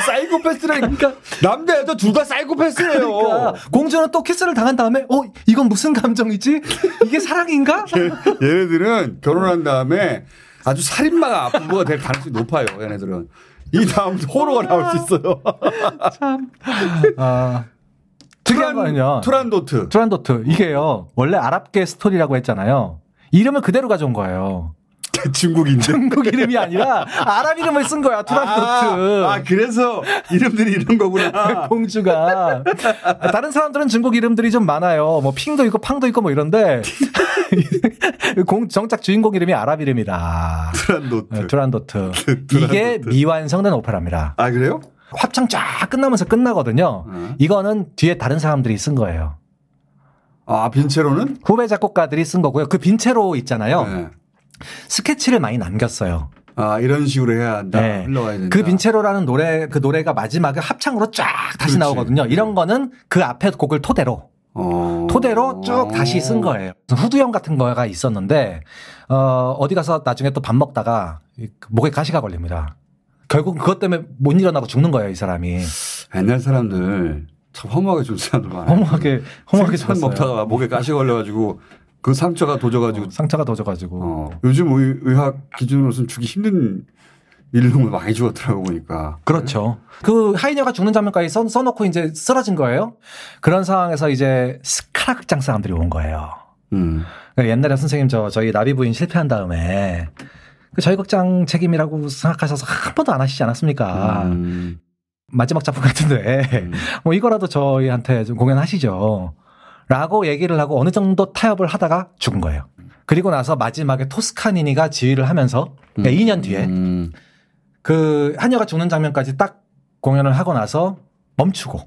사이코패스라니까 남자 여자 둘다 사이코패스예요
그러니까 공주는 또 키스를 당한 다음에 어 이건 무슨 감정이지? 이게 사랑인가?
얘네들은 결혼한 다음에 아주 살인마가 부부가 될 가능성이 높아요 얘네들은 이 다음 호러가 나올 수 있어요
참. 아, 특이한 거 아니야.
투란도트
투란도트 이게요 원래 아랍계 스토리라고 했잖아요. 이름을 그대로 가져온 거예요.
중국인데
중국 이름이 아니라 아랍 이름을 쓴 거야 투란도트.
아, 아, 그래서 이름들이 이런 거구나.
공주가 다른 사람들은 중국 이름들이 좀 많아요. 뭐 핑도 있고 팡도 있고 뭐 이런데 공 정작 주인공 이름이 아랍 이름이다. 네, 투란도트.
투란도트.
이게 미완성된 오페라입니다.
아, 그래요?
합창 쫙 끝나면서 끝나거든요.
음.
이거는 뒤에 다른 사람들이 쓴 거예요.
아, 빈체로는?
후배 작곡가들이 쓴 거고요. 그 빈체로 있잖아요.
네.
스케치를 많이 남겼어요.
아, 이런 식으로 해야 한다.
네.
흘러가야 된다.
그 빈체로라는 노래 그 노래가 마지막에 합창으로 쫙 다시
그렇지.
나오거든요. 이런 거는 그 앞에 곡을 토대로
어.
토대로 쭉 다시 쓴 거예요. 후두염 같은 거가 있었는데 어 어디 가서 나중에 또 밥 먹다가 이 목에 가시가 걸립니다. 결국 그것 때문에 못 일어나고 죽는 거예요, 이 사람이.
옛날 사람들 참 허무하게 준 사람들 많아요.
허무하게 허무하게
산
죽었어요.
먹다가 목에 가시 걸려가지고 그 상처가 도져가지고
상처가 도져가지고.
어, 요즘 의, 의학 기준으로서는 죽기 힘든 일로 많이 죽었더라고 보니까.
그렇죠. 그 하이녀가 죽는 장면까지 써, 써놓고 이제 쓰러진 거예요. 그런 상황에서 이제 스카라 극장 사람들이 온 거예요.
음.
그러니까 옛날에 선생님 저 저희 나비 부인 실패한 다음에 그 저희 극장 책임이라고 생각하셔서 한 번도 안 하시지 않았습니까?
음.
마지막 작품 같은데
음.
뭐 이거라도 저희한테 좀 공연하시죠. 라고 얘기를 하고 어느 정도 타협을 하다가 죽은 거예요. 그리고 나서 마지막에 토스카니니가 지휘를 하면서 그러니까 2년 뒤에
음.
그 한여가 죽는 장면까지 딱 공연을 하고 나서 멈추고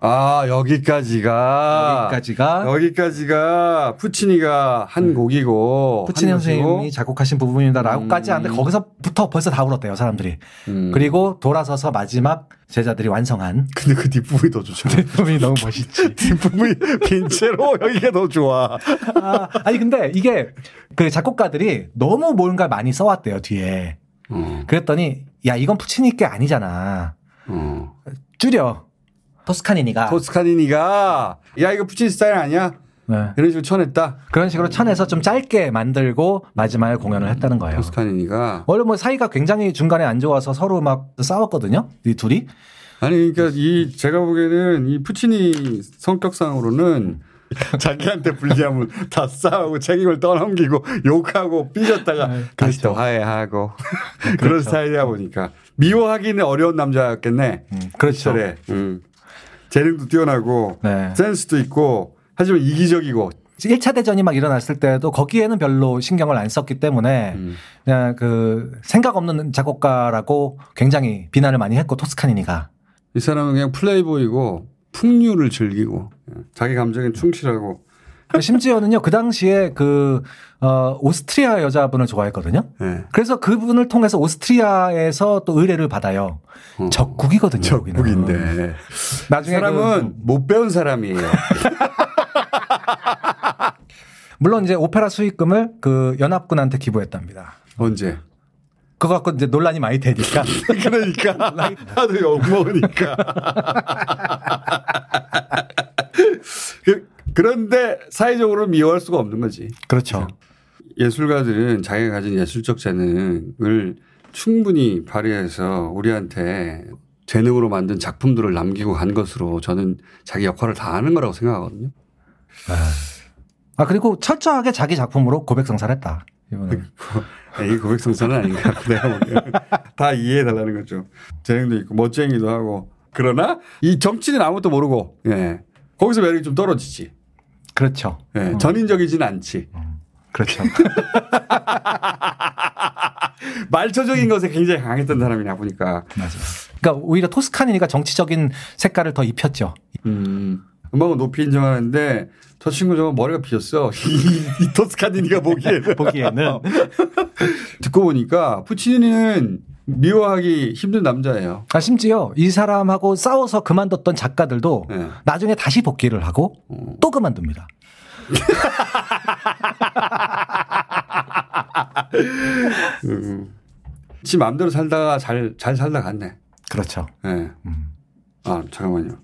아 여기까지가
여기까지가
여기까지가 푸치니가 한 곡이고
푸치니. 선생님이 작곡하신 부분이다라고까지
음.
하는데 거기서부터 벌써 다 울었대요 사람들이.
음.
그리고 돌아서서 마지막 제자들이 완성한
근데 그 뒷부분이 더 좋잖아.
부분이 너무 멋있지.
뒷부분이 빈 채로 여기가 더 좋아.
아, 아니 근데 이게 그 작곡가들이 너무 뭔가 많이 써왔대요 뒤에.
어,
그랬더니 야 이건 푸치니 게 아니잖아.
어.
줄여. 토스카니니가
토스카니니가 야 이거 푸치니 스타일 아니야?
네.
이런 식으로 쳐냈다.
그런 식으로 천에서 좀 짧게 만들고 마지막에 공연을 했다는 거예요.
토스카니니가
원래 뭐 사이가 굉장히 중간에 안 좋아서 서로 막 싸웠거든요. 이 둘이.
아니 그러니까 이 제가 보기에는 이 푸치니 성격상으로는 자기한테 불리하면 다 싸우고 책임을 떠넘기고 욕하고 삐졌다가
네,
다시 또
그렇죠.
화해하고 그런 스타일이다 보니까 미워하기는 어려운 남자였겠네.
음, 그렇죠.
음. 재능도 뛰어나고
네.
센스도 있고 하지만 이기적이고
1차 대전이 막 일어났을 때도 거기에는 별로 신경을 안 썼기 때문에
음.
그냥 그 생각 없는 작곡가라고 굉장히 비난을 많이 했고 토스카니니가
이 사람은 그냥 플레이보이고 풍류를 즐기고 자기 감정에 충실하고
심지어는요 그 당시에 그 어, 오스트리아 여자분을 좋아했거든요.
예.
그래서 그분을 통해서 오스트리아에서 또 의뢰를 받아요.
어.
적국이거든요.
적국인데 이
나중에
사람은
그-
못 배운 사람이에요.
물론 이제 오페라 수익금을 그 연합군한테 기부했답니다.
언제?
그거 갖고 이제 논란이 많이 되니까
그러니까 하도 욕 먹으니까. 그, 그런데 사회적으로 미워할 수가 없는 거지.
그렇죠.
예술가들은 자기가 가진 예술적 재능을 충분히 발휘해서 우리한테 재능으로 만든 작품들을 남기고 간 것으로 저는 자기 역할을 다 하는 거라고 생각하거든요.
아 그리고 철저하게 자기 작품으로 고백 성사했다. 이번에
이게 고백성사는 아닌가 내가 보기에는 다 이해해 달라는 거죠. 재능도 있고 멋쟁이도 하고 그러나 이 정치는 아무것도 모르고 예. 거기서 매력이 좀 떨어지지.
그렇죠.
예. 전인적이진 않지.
그렇죠.
말초적인 것에 굉장히 강했던 사람이냐 보니까.
맞아요. 그러니까 오히려 토스카니니가 정치적인 색깔을 더 입혔죠.
음. 음악은 높이 인정하는데 저 친구 저거 머리가 비었어. 이, 이 토스카니니가 보기에는.
보기에는
듣고 보니까 푸치니는 미워하기 힘든 남자예요.
아, 심지어 이 사람하고 싸워서 그만뒀던 작가들도
네.
나중에 다시 복귀를 하고 또 그만둡니다.
지 마음대로 살다가 잘, 잘 살다 갔네.
그렇죠.
예. 아, 잠깐만요.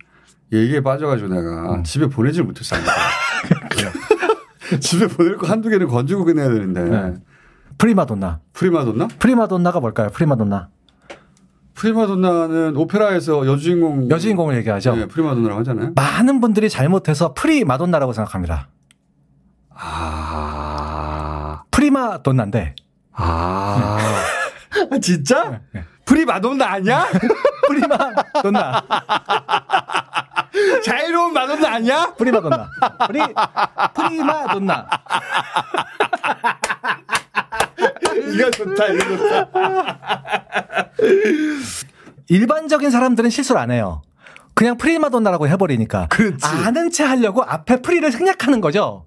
얘기에 빠져가지고 내가 집에 보내질 못했어. 집에 보낼 거 한두 개는 건지고 끝내야 되는데.
네. 프리마돈나.
프리마돈나?
프리마돈나가 뭘까요? 프리마돈나.
프리마돈나는 오페라에서 여주인공.
여주인공을 얘기하죠.
네, 프리마돈나라고 하잖아요.
많은 분들이 잘못해서 프리마돈나라고 생각합니다.
아.
프리마돈나인데
아. 아, 진짜?
네.
프리마돈나 아니야?
프리마돈나.
자유로운 마돈나 아니야?
프리마돈나. 프리 프리마돈나.
이거 좋다, 이거 좋다.
일반적인 사람들은 실수를 안 해요. 그냥 프리마돈나라고 해버리니까.
그렇지.
아는 체 하려고 앞에 프리를 생략하는 거죠.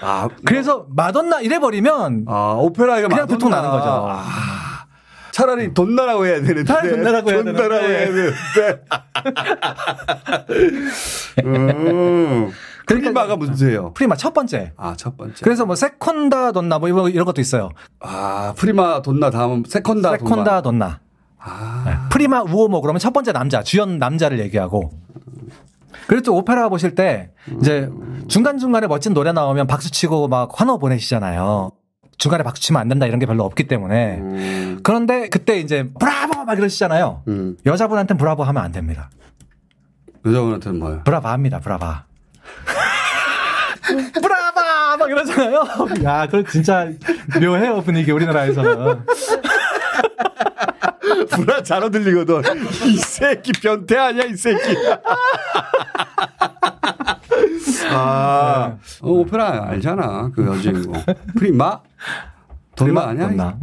아,
그래서 마돈나 이래버리면
아, 오페라가
그냥
마돈나.
보통 나는 거죠.
아, 차라리 donna라고 해야 되는데.
차라리 donna라고 해야
donna라고
되는데.
해야 되는데. 음. prima가 문제예요.
prima 첫 번째.
아, 첫 번째.
그래서 뭐 seconda donna 뭐 이런, 이런 것도 있어요.
아, 프리마 돈나 다음은
seconda seconda donna.
아.
네. primo uomo 그러면 첫 번째 남자 주연 남자를 얘기하고 그리고 또 오페라 보실 때 이제 중간중간에 멋진 노래 나오면 박수 치고 막 환호 보내시잖아요. 중간에 박수 치면 안 된다 이런 게 별로 없기 때문에
음.
그런데 그때 이제 브라보 막 이러시잖아요.
음.
여자분한테는 브라보 하면 안 됩니다.
여자분한테는 뭐예요?
brava 합니다. brava. brava 막 이러잖아요. 야, 그건 진짜 묘해요 분위기 우리나라에서는.
브라 잘못 들리거든. 이 새끼 변태 아니야, 이 새끼. 아, 어, 오페라 알잖아. 그 여주인공.
prima? donna prima,
아니야?
donna.
응?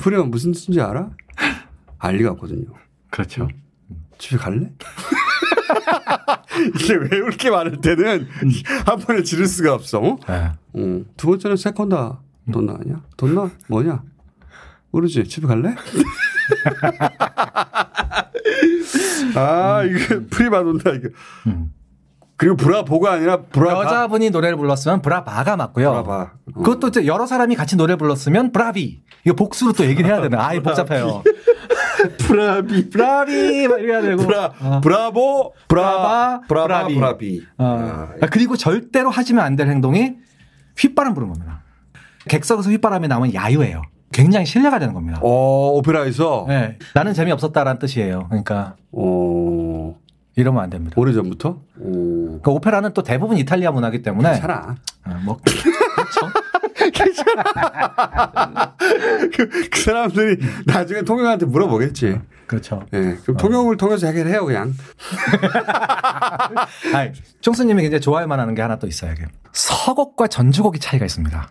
prima 무슨 뜻인지 알아? 알 리가 없거든요.
그렇죠.
집에 갈래? 이게 왜 이렇게 많을 때는 한 번에 지를 수가 없어. 어?
네.
어. 두 번째는 seconda donna 아니야? donna 뭐냐? 모르지. 집에 갈래? 아 이거 프리마돈나 이거. 그리고 브라보가 아니라 brava.
여자분이 노래를 불렀으면 brava가 맞고요.
brava. 어.
그것도 이제 여러 사람이 같이 노래 불렀으면 bravi. 이거 복수로 또 얘기를 해야 되는. 아이 복잡해요. bravi. bravi 막 이래야 되고.
브라
어.
브라보 브라바
브라바, 브라비.
브라비.
어. 아, 그리고 절대로 하시면 안 될 행동이 휘바람 부는 겁니다. 객석에서 휘바람이 나오면 야유예요. 굉장히 신뢰가 되는 겁니다.
어 오페라에서
네. 나는 재미 없었다라는 뜻이에요. 그러니까
어
이러면 안 됩니다.
오래 전부터. 오.
그러니까 오페라는 또 대부분 이탈리아 문화기 때문에
괜찮아.
어, 뭐 그렇죠.
그, 그 사람들이 나중에 통영한테 물어보겠지.
그렇죠.
예. 그럼 통영을 통해서 해결해요, 그냥.
아니, 총수님이 굉장히 좋아할 만한 게 하나 또 있어요. 이게. 서곡과 전주곡이 차이가 있습니다.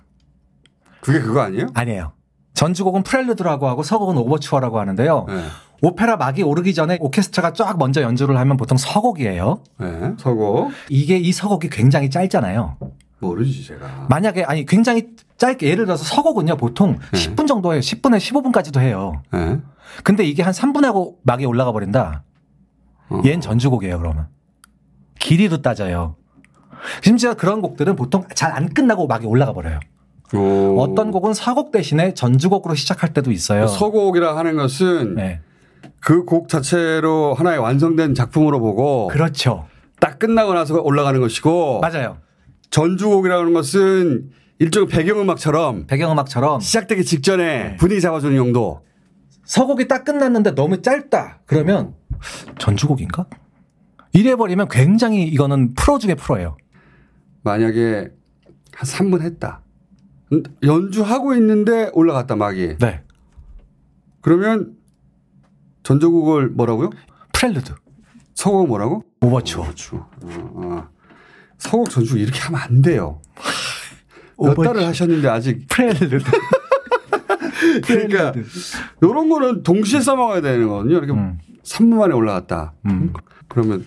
그게 그거 아니에요?
아니에요. 전주곡은 프렐루드라고 하고 서곡은 오버추어라고 하는데요.
예.
오페라 막이 오르기 전에 오케스트라가 쫙 먼저 연주를 하면 보통 서곡이에요.
예. 서고.
이게 이 서곡이 굉장히 짧잖아요.
모르지, 제가.
만약에 아니 굉장히 짧게 예를 들어서 서곡은요 보통 10분 정도 해요. 10분에 15분까지도 해요.
예.
근데 이게 한 3분 하고 막이 올라가 버린다.
어.
얜 전주곡이에요, 그러면. 길이도 따져요. 심지어 그런 곡들은 보통 잘 안 끝나고 막이 올라가 버려요.
오.
어떤 곡은 서곡 대신에 전주곡으로 시작할 때도 있어요.
서곡이라 하는 것은
네.
그곡 자체로 하나의 완성된 작품으로 보고
그렇죠.
딱 끝나고 나서 올라가는 것이고
맞아요.
전주곡이라는 것은 일종의 배경음악처럼
배경음악처럼
시작되기 직전에
네.
분위기 잡아주는 용도.
서곡이 딱 끝났는데 너무 짧다. 그러면 전주곡인가? 이래 버리면 굉장히 이거는 프로 중에 프로예요.
만약에 한 3분 했다. 연주하고 있는데 올라갔다 막이.
네.
그러면 전주곡을 뭐라고요?
prelude,
서곡 뭐라고?
오버추어.
그렇죠. 어, 어. 서곡 전주곡 이렇게 하면 안 돼요. 몇. 달을 하셨는데 아직
prelude.
그러니까 요런 거는 동시에 써먹어야 되는 거거든요. 이렇게
음.
3분 만에 올라갔다.
음.
그러면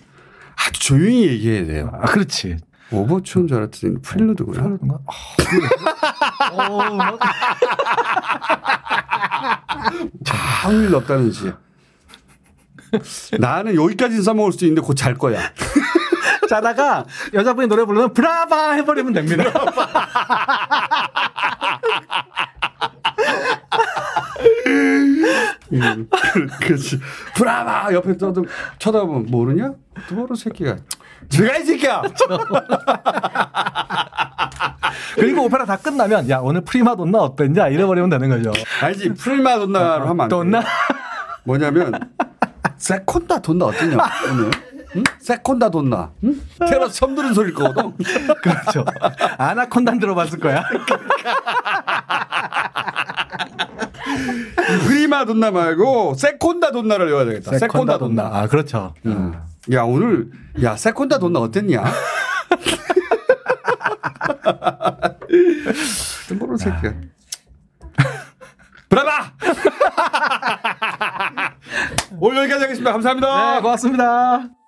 아주 조용히 얘기해야 돼요.
아, 그렇지.
오버추인 줄 알았더니?
아, 어, 막-
아무 일 없다는 지 나는 여기까지는 써먹을 수 있는데 곧 잘 거야.
자다가 여자분이 노래 부르면 브라바 해버리면 됩니다.
음, 그- 그렇지. 브라바 옆에 떠도 쳐다보면 모르냐? 도모로 새끼가. 제가 이 새끼야.
그리고 오페라 다 끝나면 야 오늘 프리마돈나 어땠냐 이래버리면 되는 거죠.
알지? 프리마돈나로 하면 안 돼.
donna
뭐냐면 seconda donna 어떠냐 오늘? 응? 세콘다 돈나. 응? 테러 처음 들은 소리일 거거든.
그렇죠. 아나콘단 들어봤을 거야.
프리마 돈나 말고 seconda donna를 외워야 되겠다. seconda donna.
아 그렇죠.
음. 야 오늘 야 seconda donna 어땠냐? 모르는 새끼야. 브라바! 오늘 여기까지 하겠습니다. 감사합니다.
네 고맙습니다.